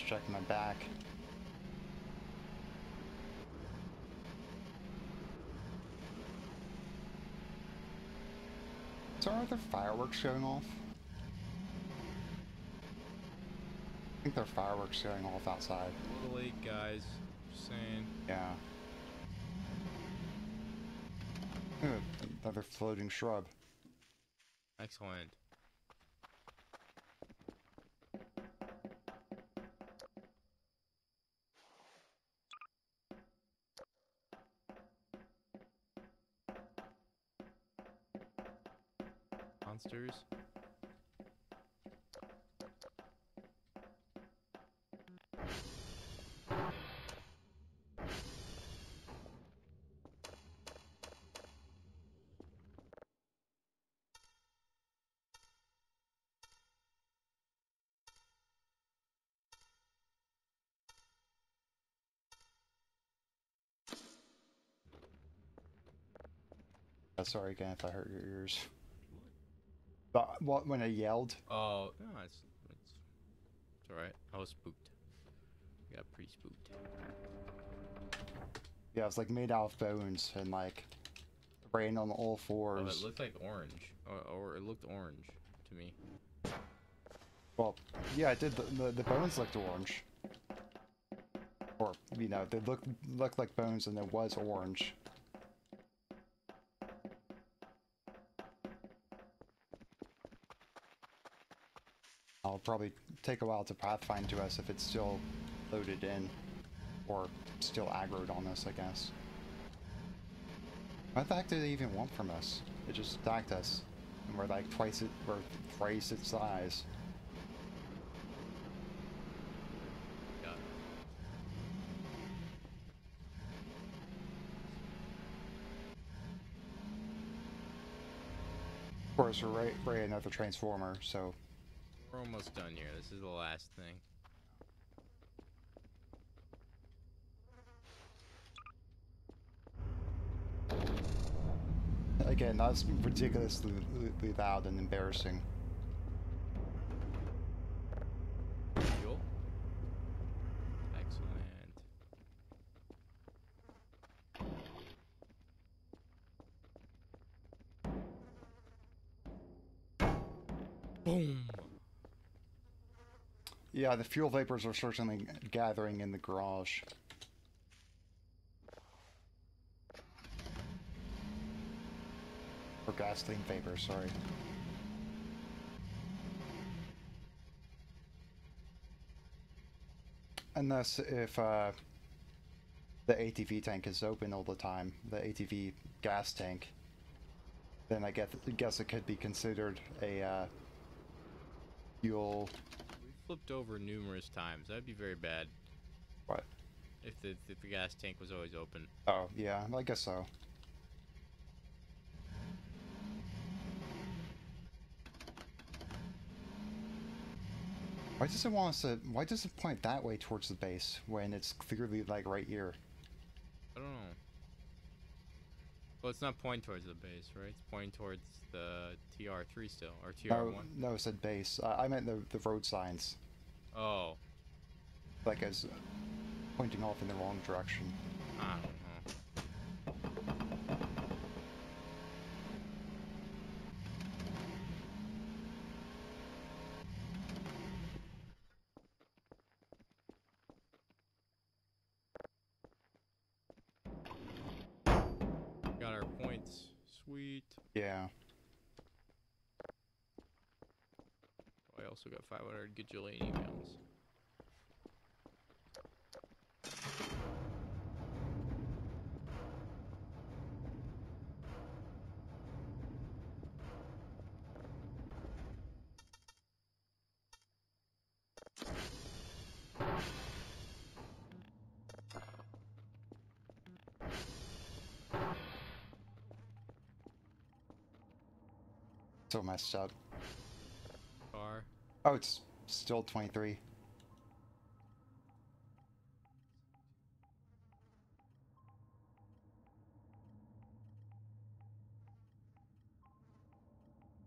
Checking my back. So are there fireworks going off? I think there are fireworks going off outside. A little late, guys. Just saying. Yeah. Ooh, another floating shrub. Excellent. Sorry again if I hurt your ears. But what when I yelled? Oh, no, it's, it's, it's alright. I was spooked. I got pretty spooked. Yeah, it's like made out of bones and like ran on all Oh, fours. it looked like orange. Or, or it looked orange to me. Well, yeah, it did. The, the, the bones looked orange. Or, you know, they looked looked like bones and it was orange. I'll probably take a while to pathfind to us if it's still loaded in. Or still aggroed on us, I guess. What the heck did they even want from us? It just attacked us. And we're like twice it, we're thrice its size. Yeah. Of course, we're right, right another transformer, so almost done here. This is the last thing. again, that's ridiculously loud and embarrassing. Fuel. Excellent. Boom. Yeah, the fuel vapors are certainly gathering in the garage. Or gasoline vapors, sorry. Unless if uh, the ATV tank is open all the time, the ATV gas tank, then I guess, guess it could be considered a uh, fuel. Flipped over numerous times. That'd be very bad What? if the if the gas tank was always open. Oh, yeah, I guess so. Why does it want us to, why does it point that way towards the base when it's clearly like right here? I don't know. Well, it's not pointing towards the base, right? It's pointing towards the TR3 still, or No, TR1. no, no, it said base. Uh, I meant the, the road signs. Oh, Like as pointing off in the wrong direction. I don't know. Sweet. Yeah. Oh, I also got 500 gajillion emails. So messed up. Oh, it's still 23.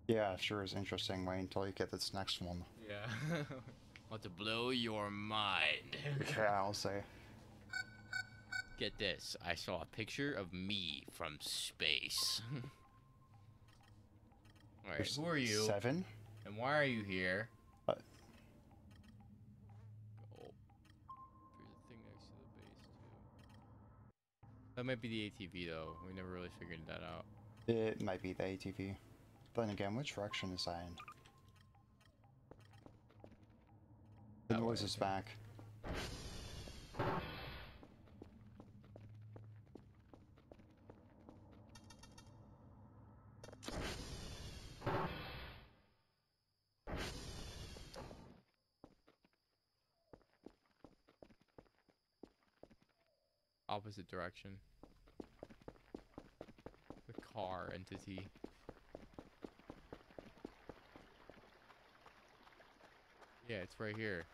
Yeah, sure is interesting. Wait until you get this next one. Yeah. Want to blow your mind. Yeah, I'll say. Get this. I saw a picture of me from space. Alright, who are you? Seven? And why are you here? That might be the ATV though. We never really figured that out. It might be the ATV. Then again, which direction is that in? The That noise I is back. Opposite direction. The car entity. Yeah, it's right here.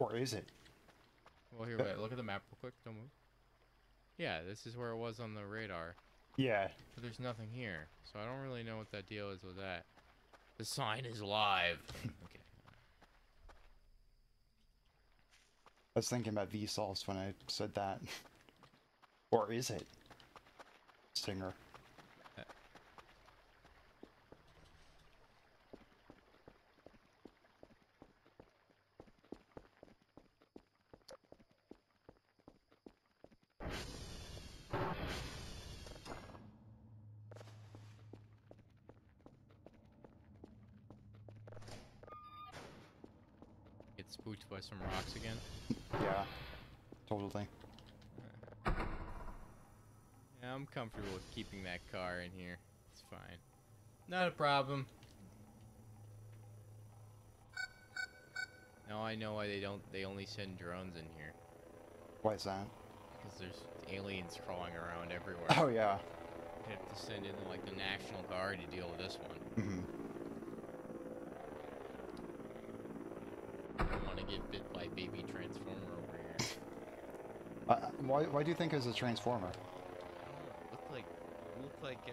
Or is it? Well, here, wait. Look at the map real quick. Don't move. Yeah, this is where it was on the radar. Yeah. But there's nothing here, so I don't really know what that deal is with that. The sign is live. okay. I was thinking about Vsauce when I said that. or is it? Stinger. Get spooked by some rocks again. Yeah. Totally. Yeah, I'm comfortable with keeping that car in here. It's fine. Not a problem. Now I know why they don't. They only send drones in here Why is that? because there's aliens crawling around everywhere. Oh, yeah. They have to send in like the National Guard to deal with this one. hmm I don't want to get bit by baby transformer over here. Uh, why, why do you think it's a transformer? Looked like, looked like uh,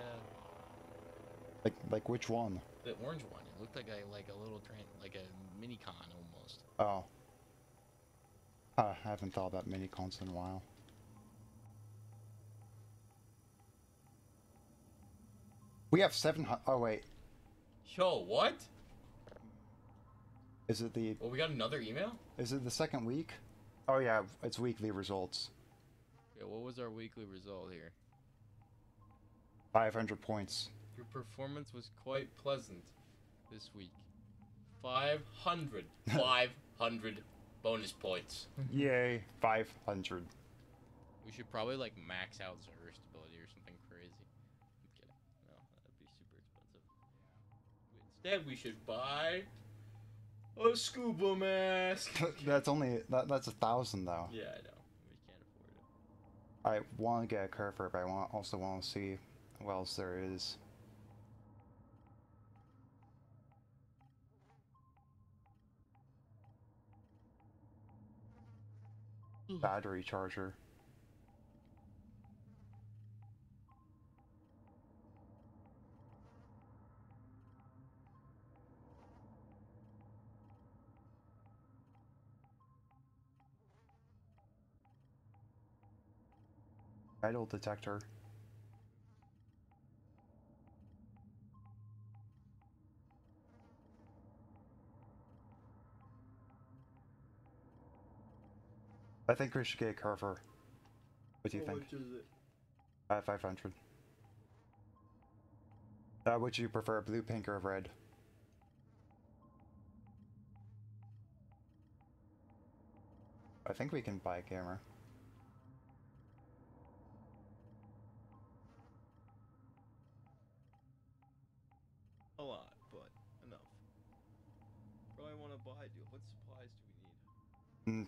Like, like which one? the orange one. It looked like a like a little train, like a mini con almost. Oh. Uh, I haven't thought about mini cons in a while. We have seven. Oh wait, Yo, what? is it the Well, we got another email. is it the second week? Oh yeah, it's weekly results. Yeah, what was our weekly result here? Five hundred points. Your performance was quite pleasant this week. 500. 500 bonus points. Yay, five hundred. We should probably like max out Zer's ability or something crazy. I'm kidding. No, that'd be super expensive. Instead, we should buy a scuba mask. That's only that, that's a thousand though. Yeah, I know. We can't afford it. I want to get a Kerfur, but I want also want to see what else there is. Mm. Battery charger. Metal detector. I think we should get a Kerfur. What do you think? is it? Uh, 500. Uh, would you prefer blue, pink, or red? I think we can buy a camera. Lot, but enough. What want to buy? Dude, what supplies do we need? Mm.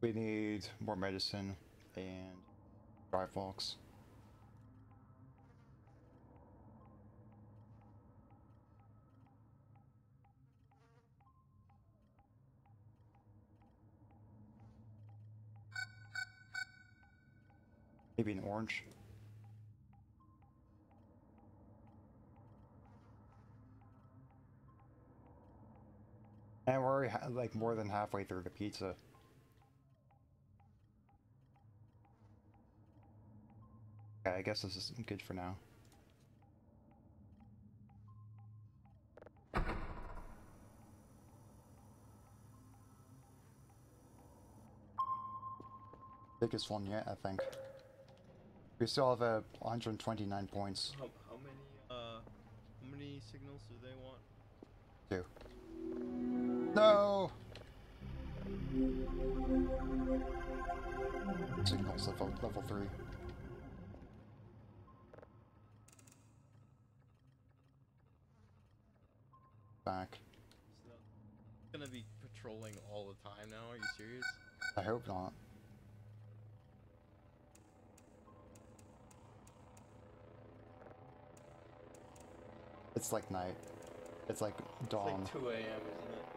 We need more medicine and dry fox. Maybe an orange. And we're already ha- like more than halfway through the pizza. Okay, I guess this is good for now. Biggest one yet, I think. We still have uh, 129 points. How, how many uh how many signals do they want? Two. No! Signals level, level 3. Back. So gonna be patrolling all the time now. Are you serious? I hope not. It's like night. It's like dawn. It's like 2 a.m. isn't it?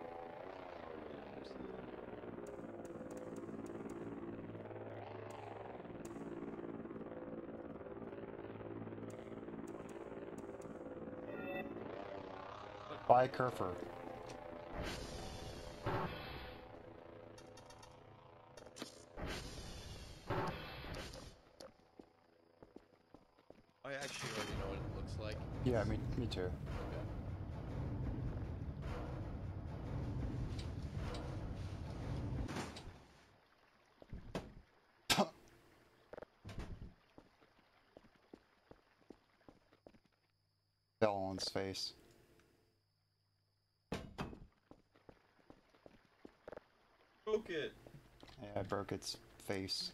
Buy Kerfur. I actually already know what it looks like. Yeah, me, me too. Okay. Fell on his face. Broke it. Yeah, I broke its face.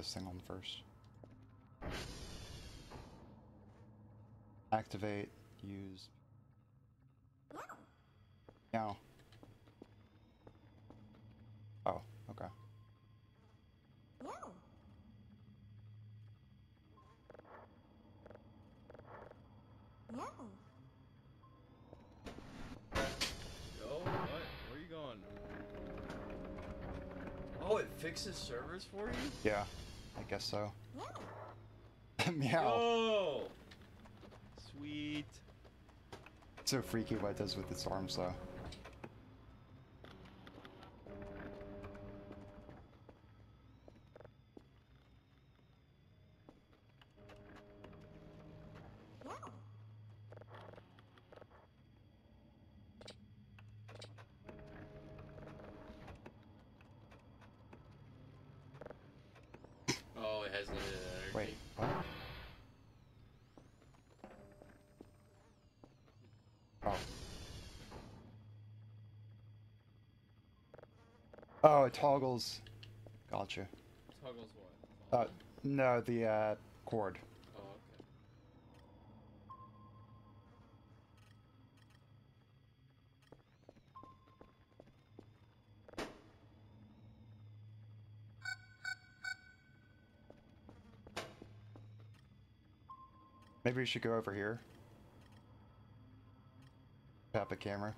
This thing on first. Activate, use. Meow. Oh, okay. Yo, what? Where are you going? Oh, it fixes servers for you? Yeah, I guess so. Meow. Yo! Sweet. So freaky what it does with its arms, though. Has limited energy. Wait, what? Oh. Oh, it toggles. Gotcha. Toggles what? Uh, no, the, uh, cord. Maybe we should go over here. Tap a camera.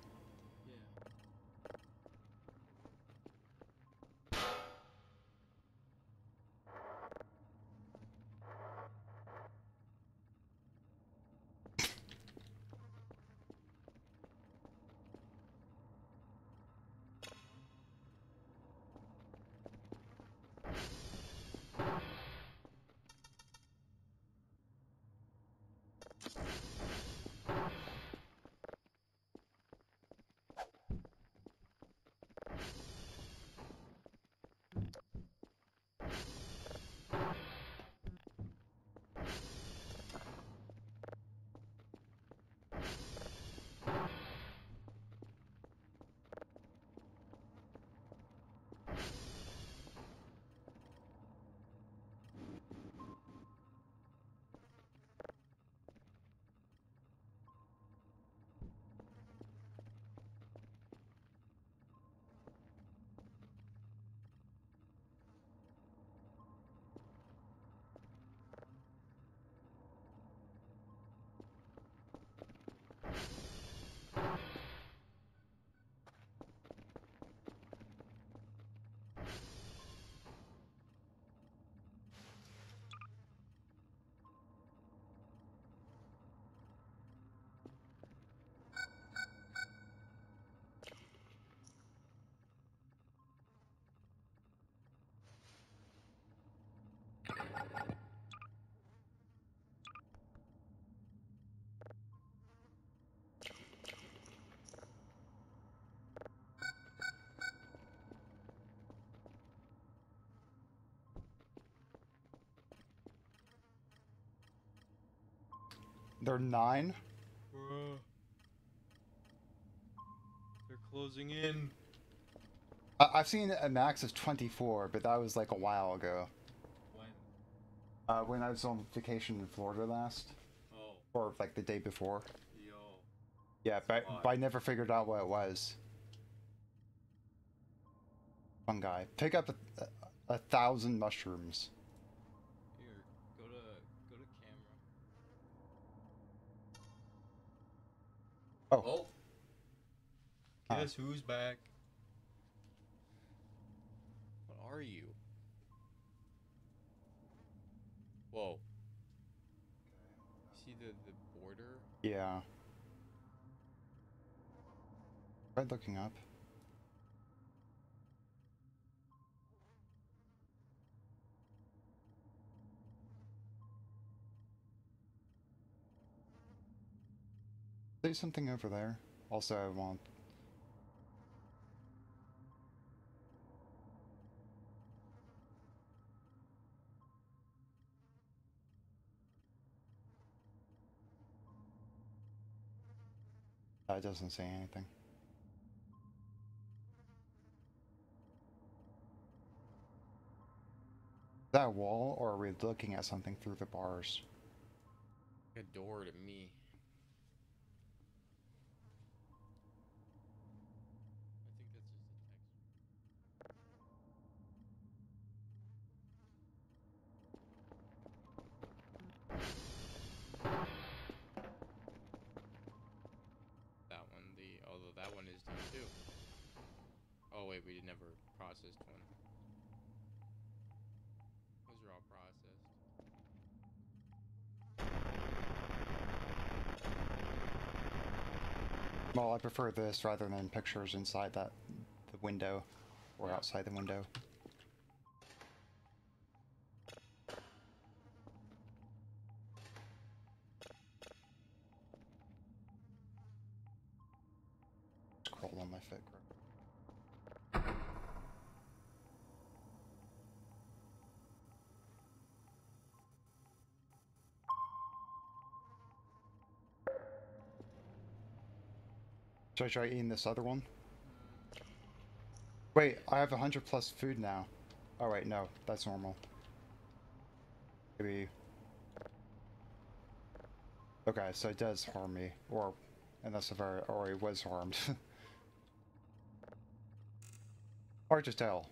They're nine. Bruh. They're closing in. I- I've seen a max of 24, but that was like a while ago. When? Uh, when I was on vacation in Florida last, Oh, or like the day before. yo. Yeah, but, but I never figured out what it was. Fungi. Pick up a, a, a thousand mushrooms. Here, go to go to camera. Oh. Oh. Huh. Guess who's back? What are you? Whoa. See the the border? Yeah. Try looking up. There's something over there. Also, I want. That doesn't say anything. That wall, or are we looking at something through the bars? A door to me. I think that's just a text. That one, the although that one is done too. We never processed one. Those are all processed. Well, I prefer this rather than pictures inside that the window or outside the window. Should I try eating this other one? Wait, I have 100 plus food now. Oh wait, no, that's normal. Maybe... Okay, so it does harm me, or... Unless I already was harmed. Hard to tell.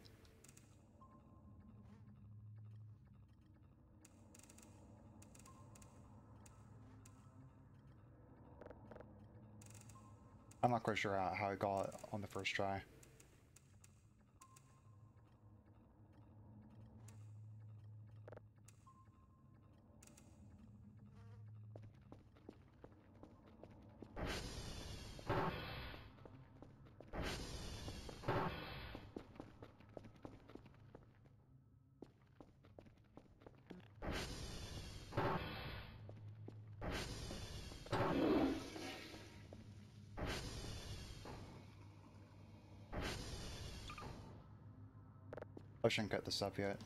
I'm not quite sure how, I got it on the first try. I shouldn't cut this up yet.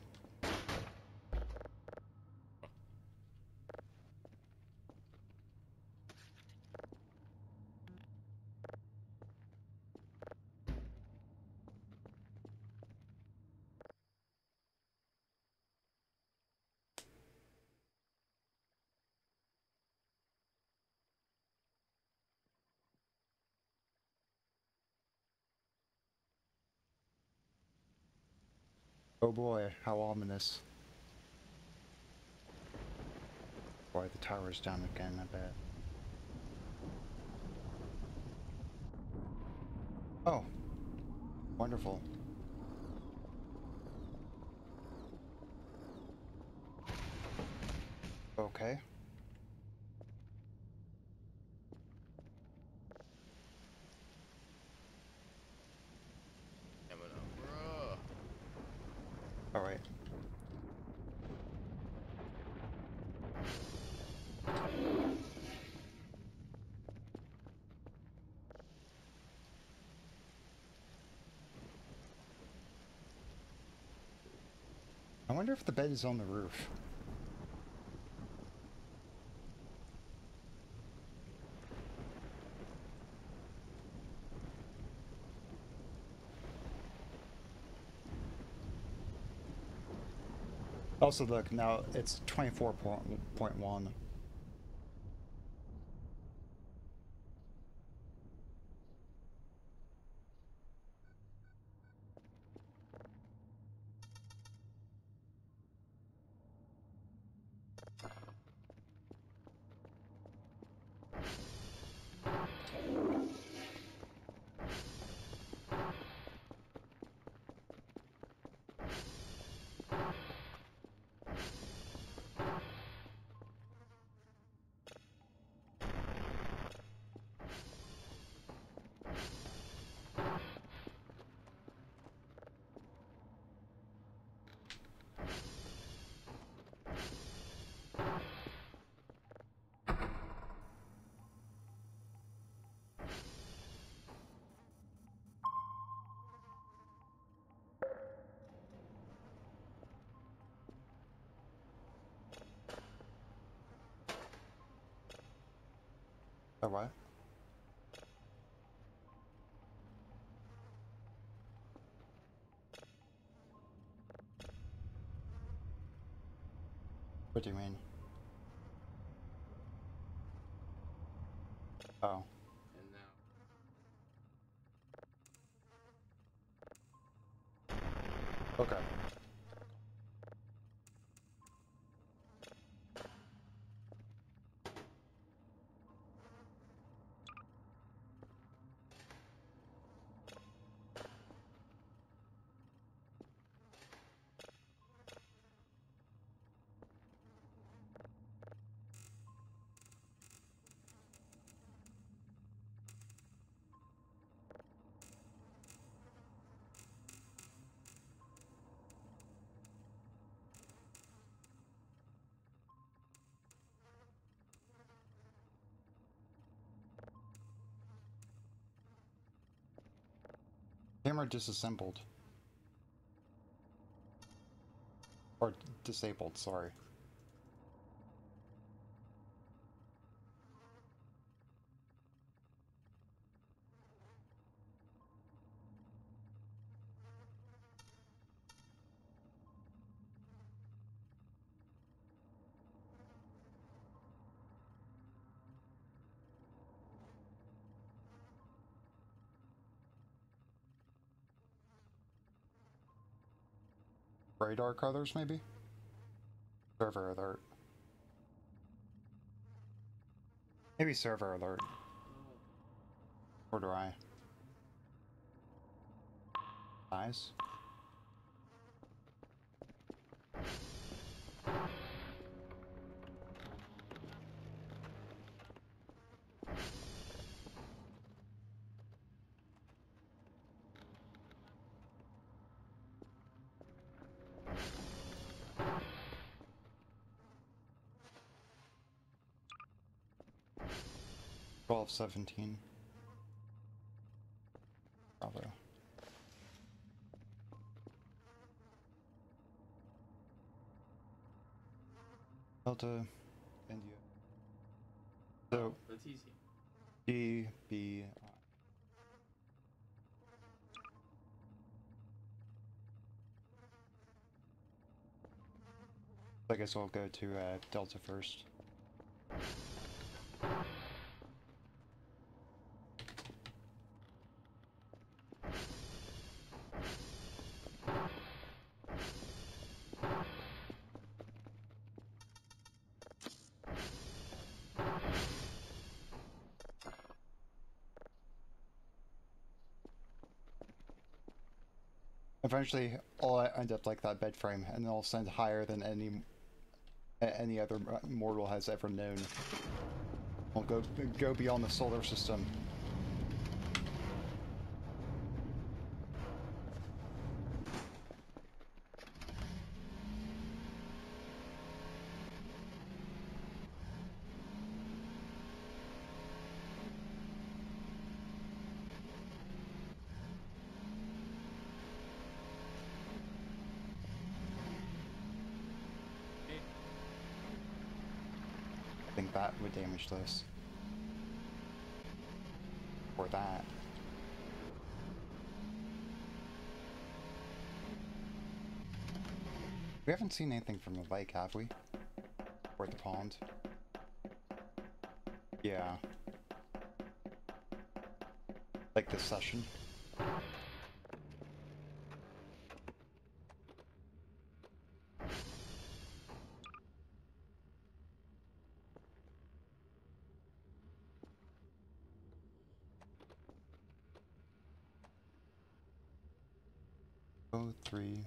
Boy, how ominous. Boy, the tower's down again, I bet. Oh. Wonderful. Okay. wonder if the bed is on the roof. Also look, now it's 24.1. What? What do you mean? Oh. And now. Okay. Camera disassembled. Or disabled, sorry. Dark colors, maybe? Server alert. Maybe server alert. Or do I? Eyes? Nice. 1217. Bravo. Delta, India. So, that's easy. D, B, I. I guess I'll go to uh, Delta first. Eventually, I'll end up like that bed frame, and I'll send higher than any any other mortal has ever known. I'll go go beyond the solar system. I think that would damage this. Or that. We haven't seen anything from the lake, have we? Or the pond? Yeah. Like this session. Oh, three.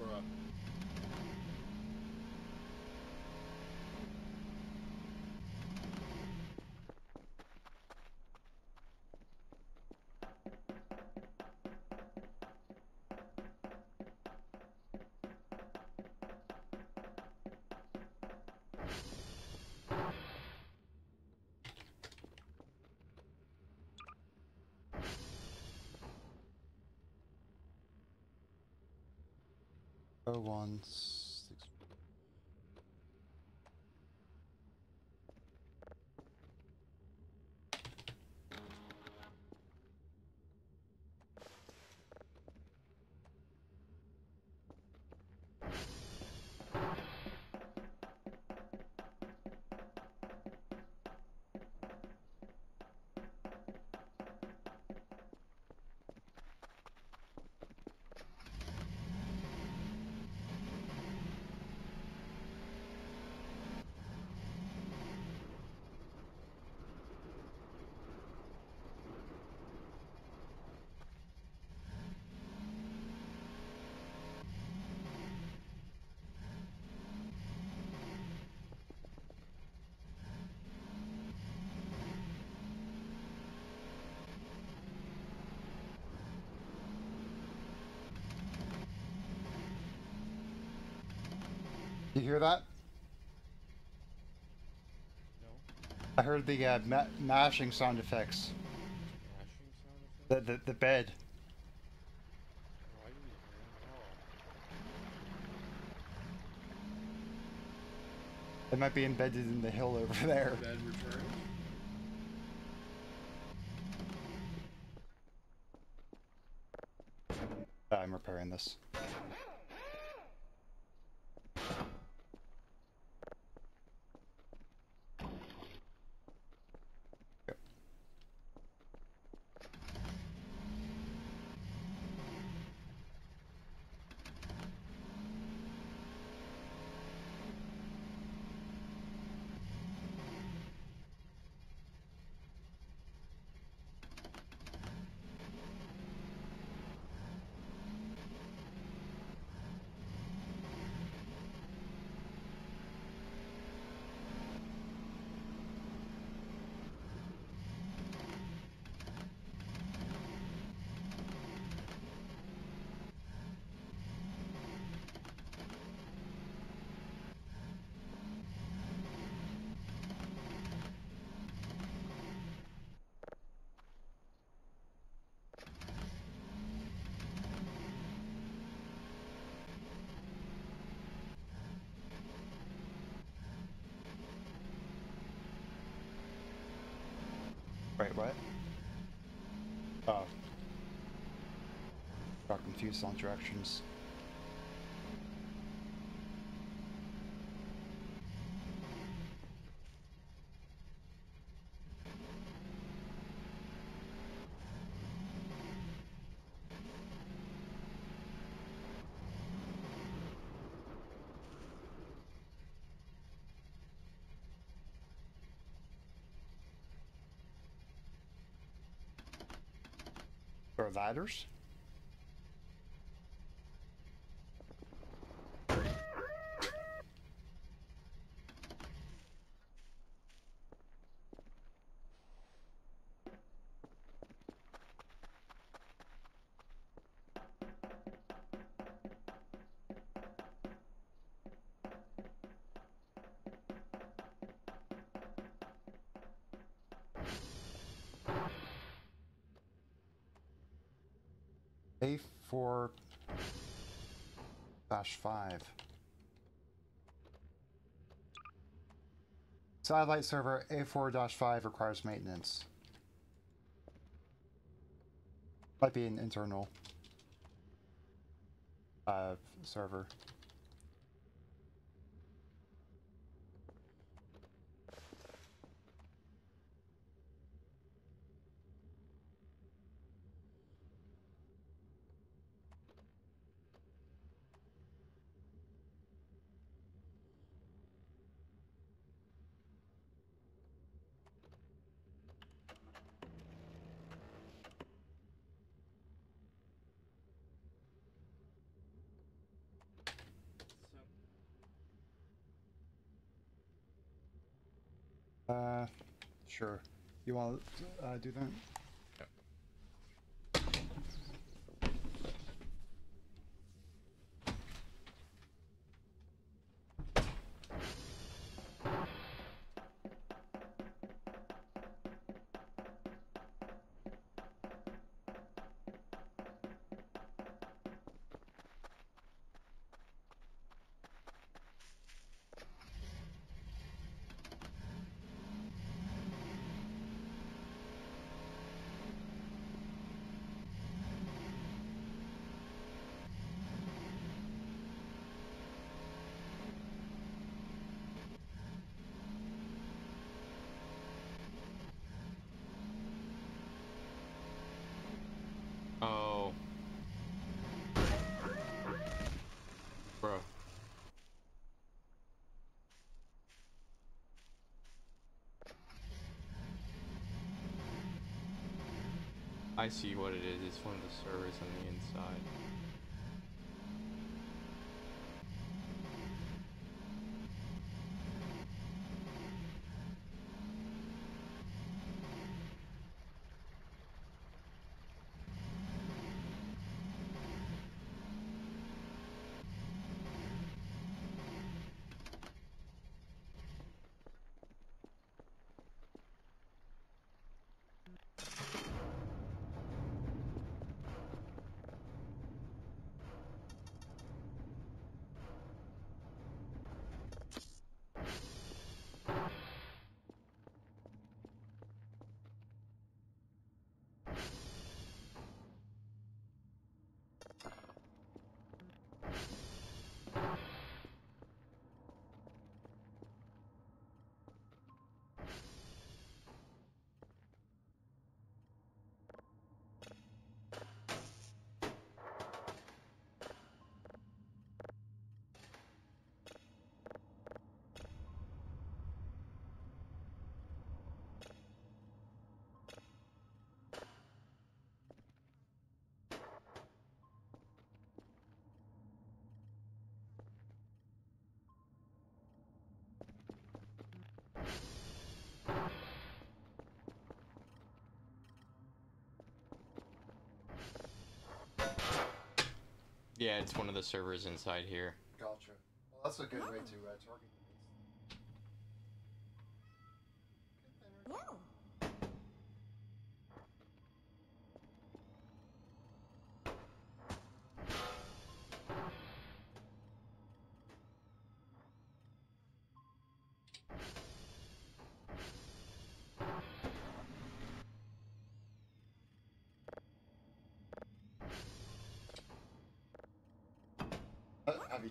Bruh. Oh, one, six. You hear that? No. I heard the uh, ma- mashing sound effects. Mashing sound effect? The, the the bed. Why do we hear It might be embedded in the hill over there. I'm repairing this. Yep. Wait, what? Oh. Confused on directions. There A4 dash 5. Satellite server A4 dash 5 requires maintenance. Might be an internal uh, server. Uh, sure. You want to uh, do that? Oh. Bro. I see what it is. It's one of the servers on the inside. Yeah, it's one of the servers inside here. Gotcha. Well, that's a good way to uh, target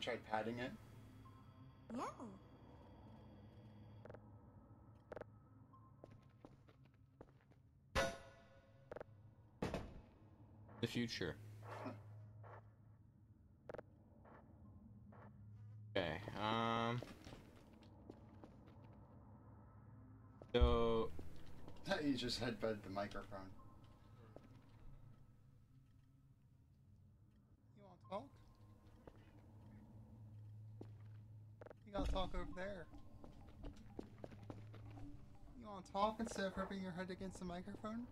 Tried padding it? Whoa. The future. Okay, um... So... you just headbutt the microphone. You want to talk? You gotta talk over there. You want to talk instead of rubbing your head against the microphone?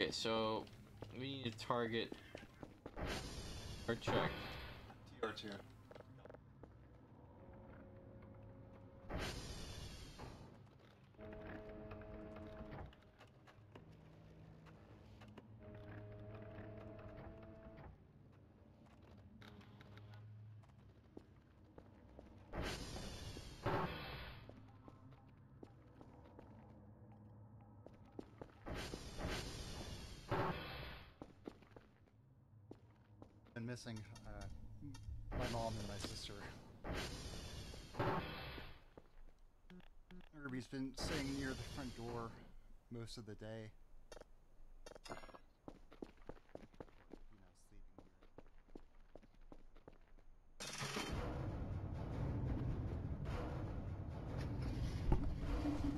Okay, so... We need to target... our check. Missing uh, my mom and my sister. Irby's been sitting near the front door most of the day. You know, sleeping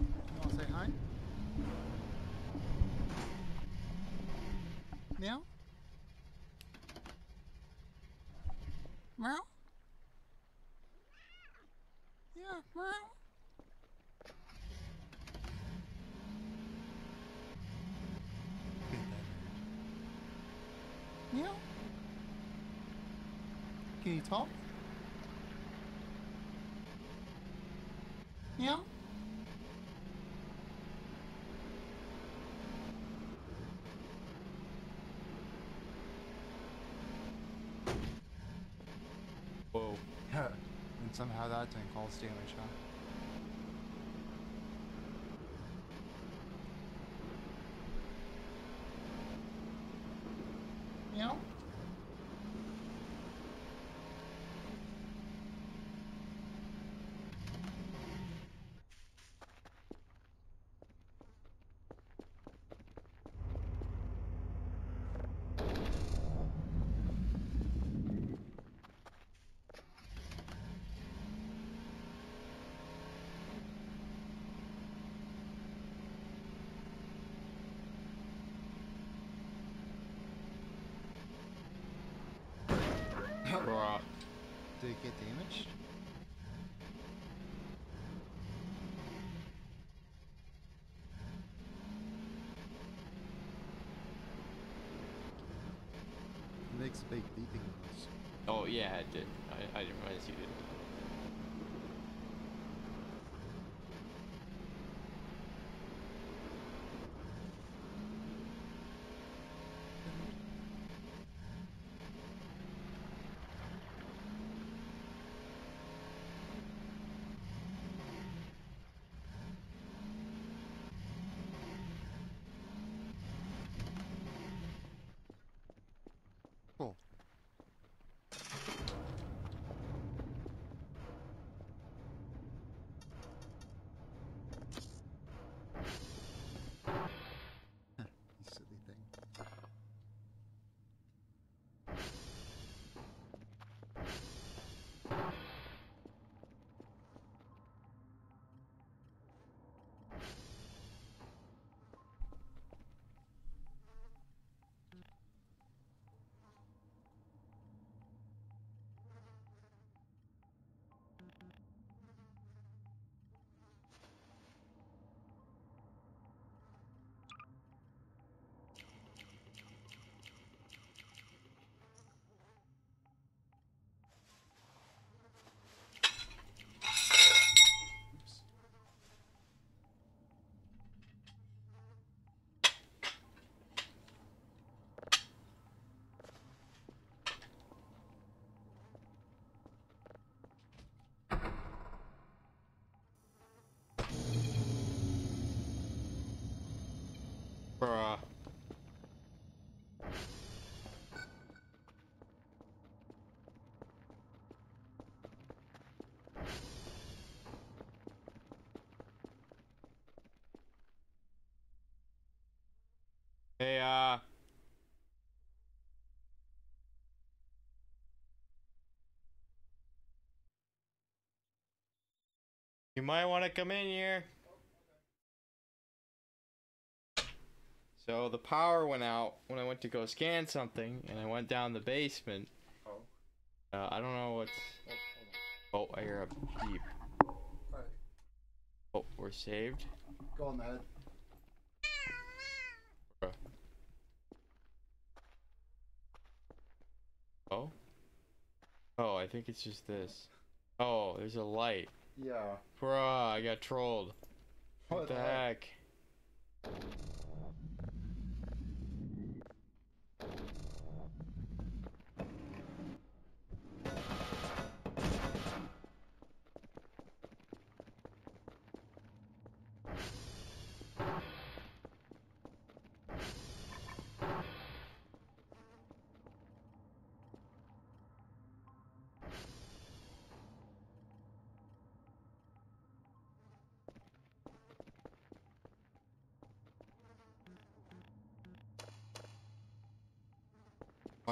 here. You want to say hi? Meow? Meow? Yeah, meow. Meow. Can you talk? Meow. Whoa. Yeah. Somehow that didn't cause damage, huh? Meow. Bruh. It get damaged? It makes big beeping noise. Oh yeah, it did. I, I didn't realize you did. Cool. you silly thing. Oops. Bruh. Hey, uh. You might want to come in here. So the power went out when I went to go scan something, and I went down the basement. Oh. Uh, I don't know what's. Oh, I hear a beep. Alright, Oh, we're saved. go on ahead. Oh, Oh, I think it's just this. Oh, there's a light. Yeah. Bruh, I got trolled. What, What the the heck?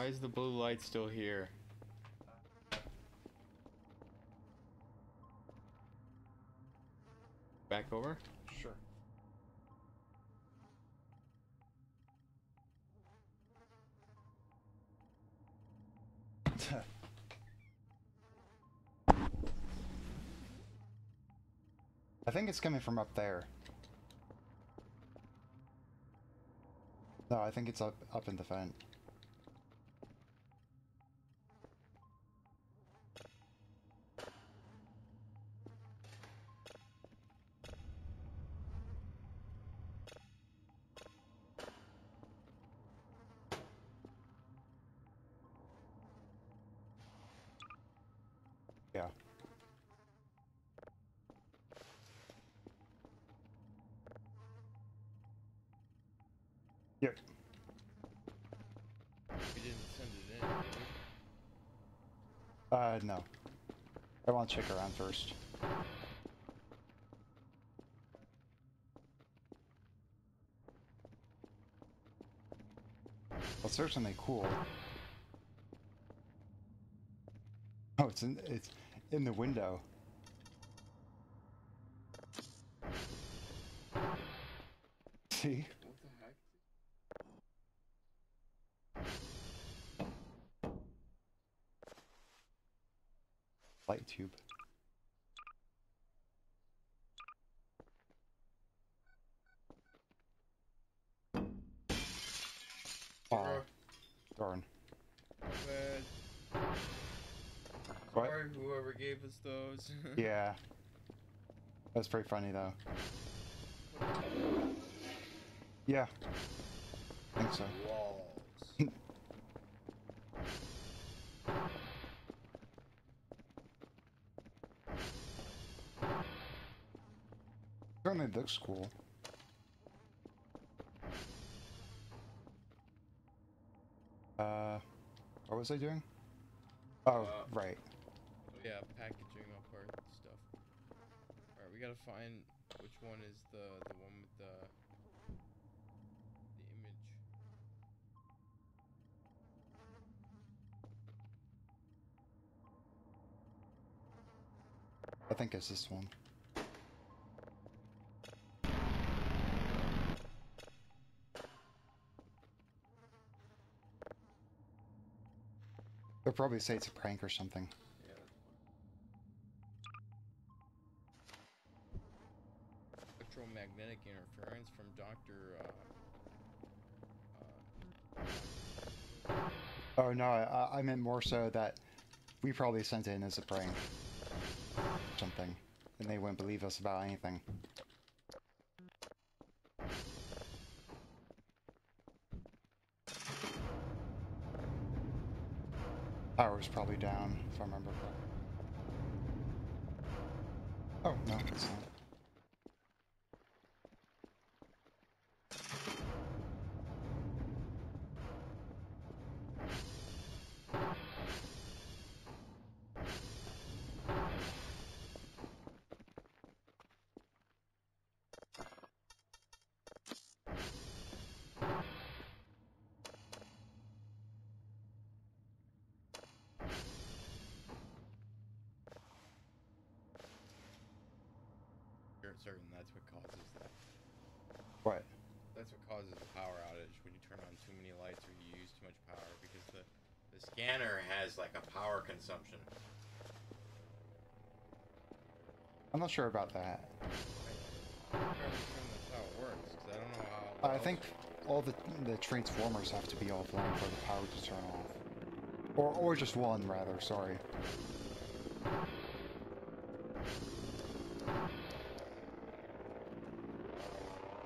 Why is the blue light still here? Back over? Sure. I think it's coming from up there. No, I think it's up up in the vent. Yeah. Yep. We didn't send it in. did we? Uh, no. I want to check around first. Well, certainly cool. Oh, it's in it's in the window. See? What the heck? Light tube. Oh, Bruh, darn. bad. What? Sorry, whoever gave us. Yeah. That's pretty funny though. Yeah. I think so. Walls. Certainly looks cool. Uh, what was I doing? Oh, Uh, right. Oh yeah, packaging up our stuff. Alright, we gotta find which one is the the one with the the image. I think it's this one. They'll probably say it's a prank or something. From Doctor. Uh, uh, Oh no, I, I meant more so that we probably sent in as a prank. Something. And they wouldn't believe us about anything. Power's probably down, if I remember correctly. Oh, no, it's not. Consumption. I'm not sure about that. I'm trying to that's how it works 'cause I don't know how. I think all the the transformers have to be offline for the power to turn off. Or, or just one, rather, sorry.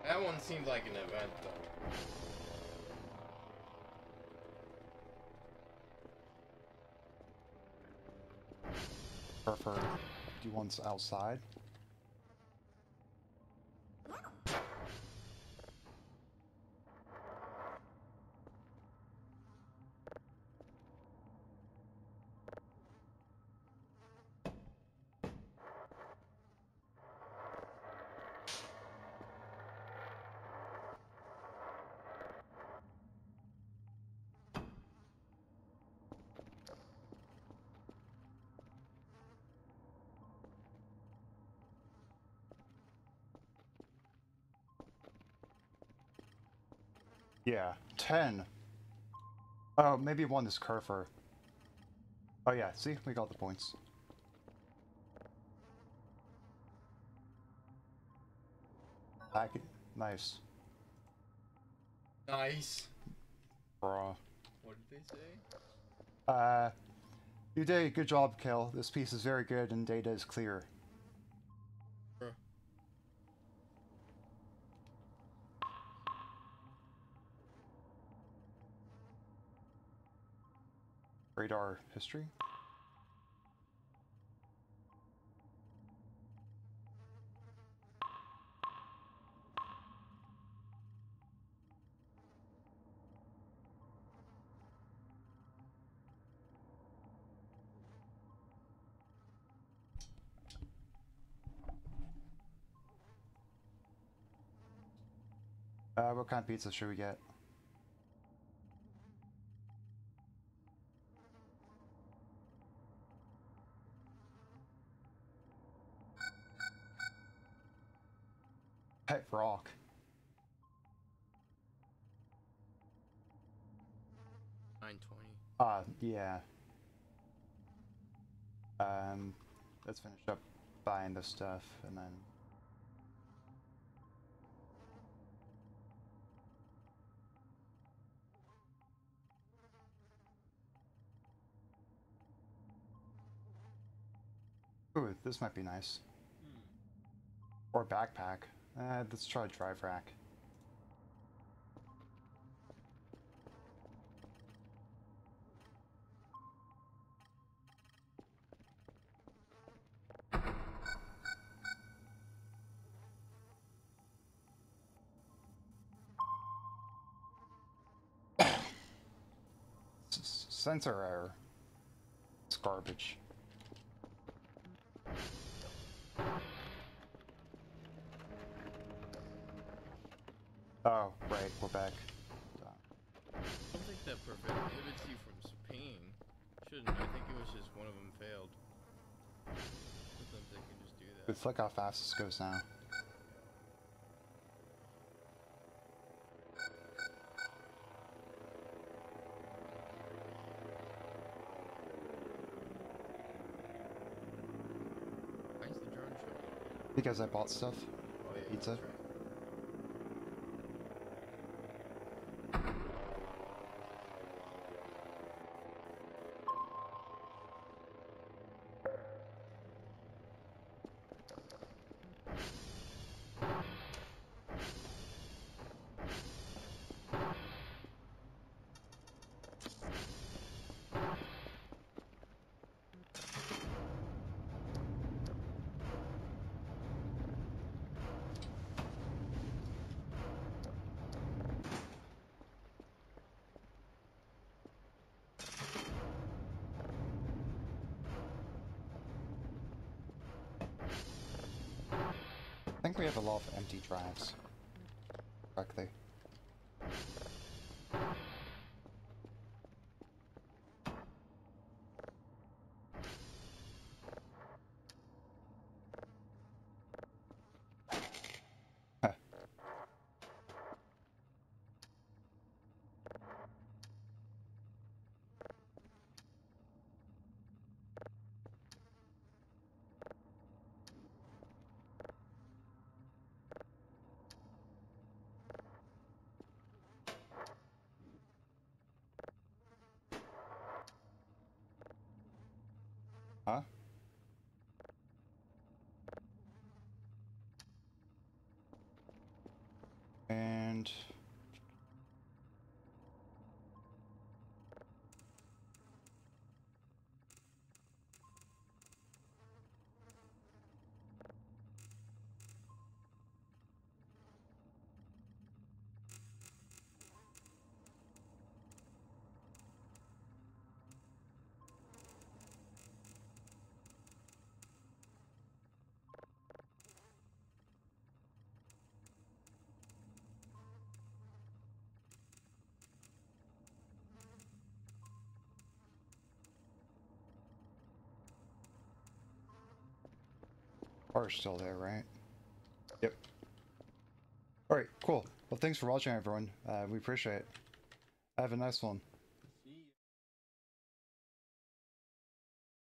That one seemed like an event, though. Do ones outside. Yeah, 10. Oh, maybe one is Kerfur. Oh yeah, see? We got the points. Back Nice. Nice. Bruh. What did they say? Uh, you did a good job, Kel. This piece is very good and data is clear. Radar history? Uh, what kind of pizza should we get? Pet rock. Nine twenty. Uh, yeah. Um, let's finish up buying the stuff and then. Ooh, this might be nice. Or backpack. Uh, let's try drive rack. Sensor error. It's garbage. Oh, right, we're back. I don't think that you from paying. Shouldn't. I think it was just one of them failed. Sometimes they can just do that. It's like how fast this goes now. Why is the drone showing? Because I bought stuff. Oh yeah, Pizza? Think we have a lot of empty drives. Correctly. Huh. and Car's still there, right? Yep. Alright, cool. Well, thanks for watching, everyone. Uh, we appreciate it. Have a nice one.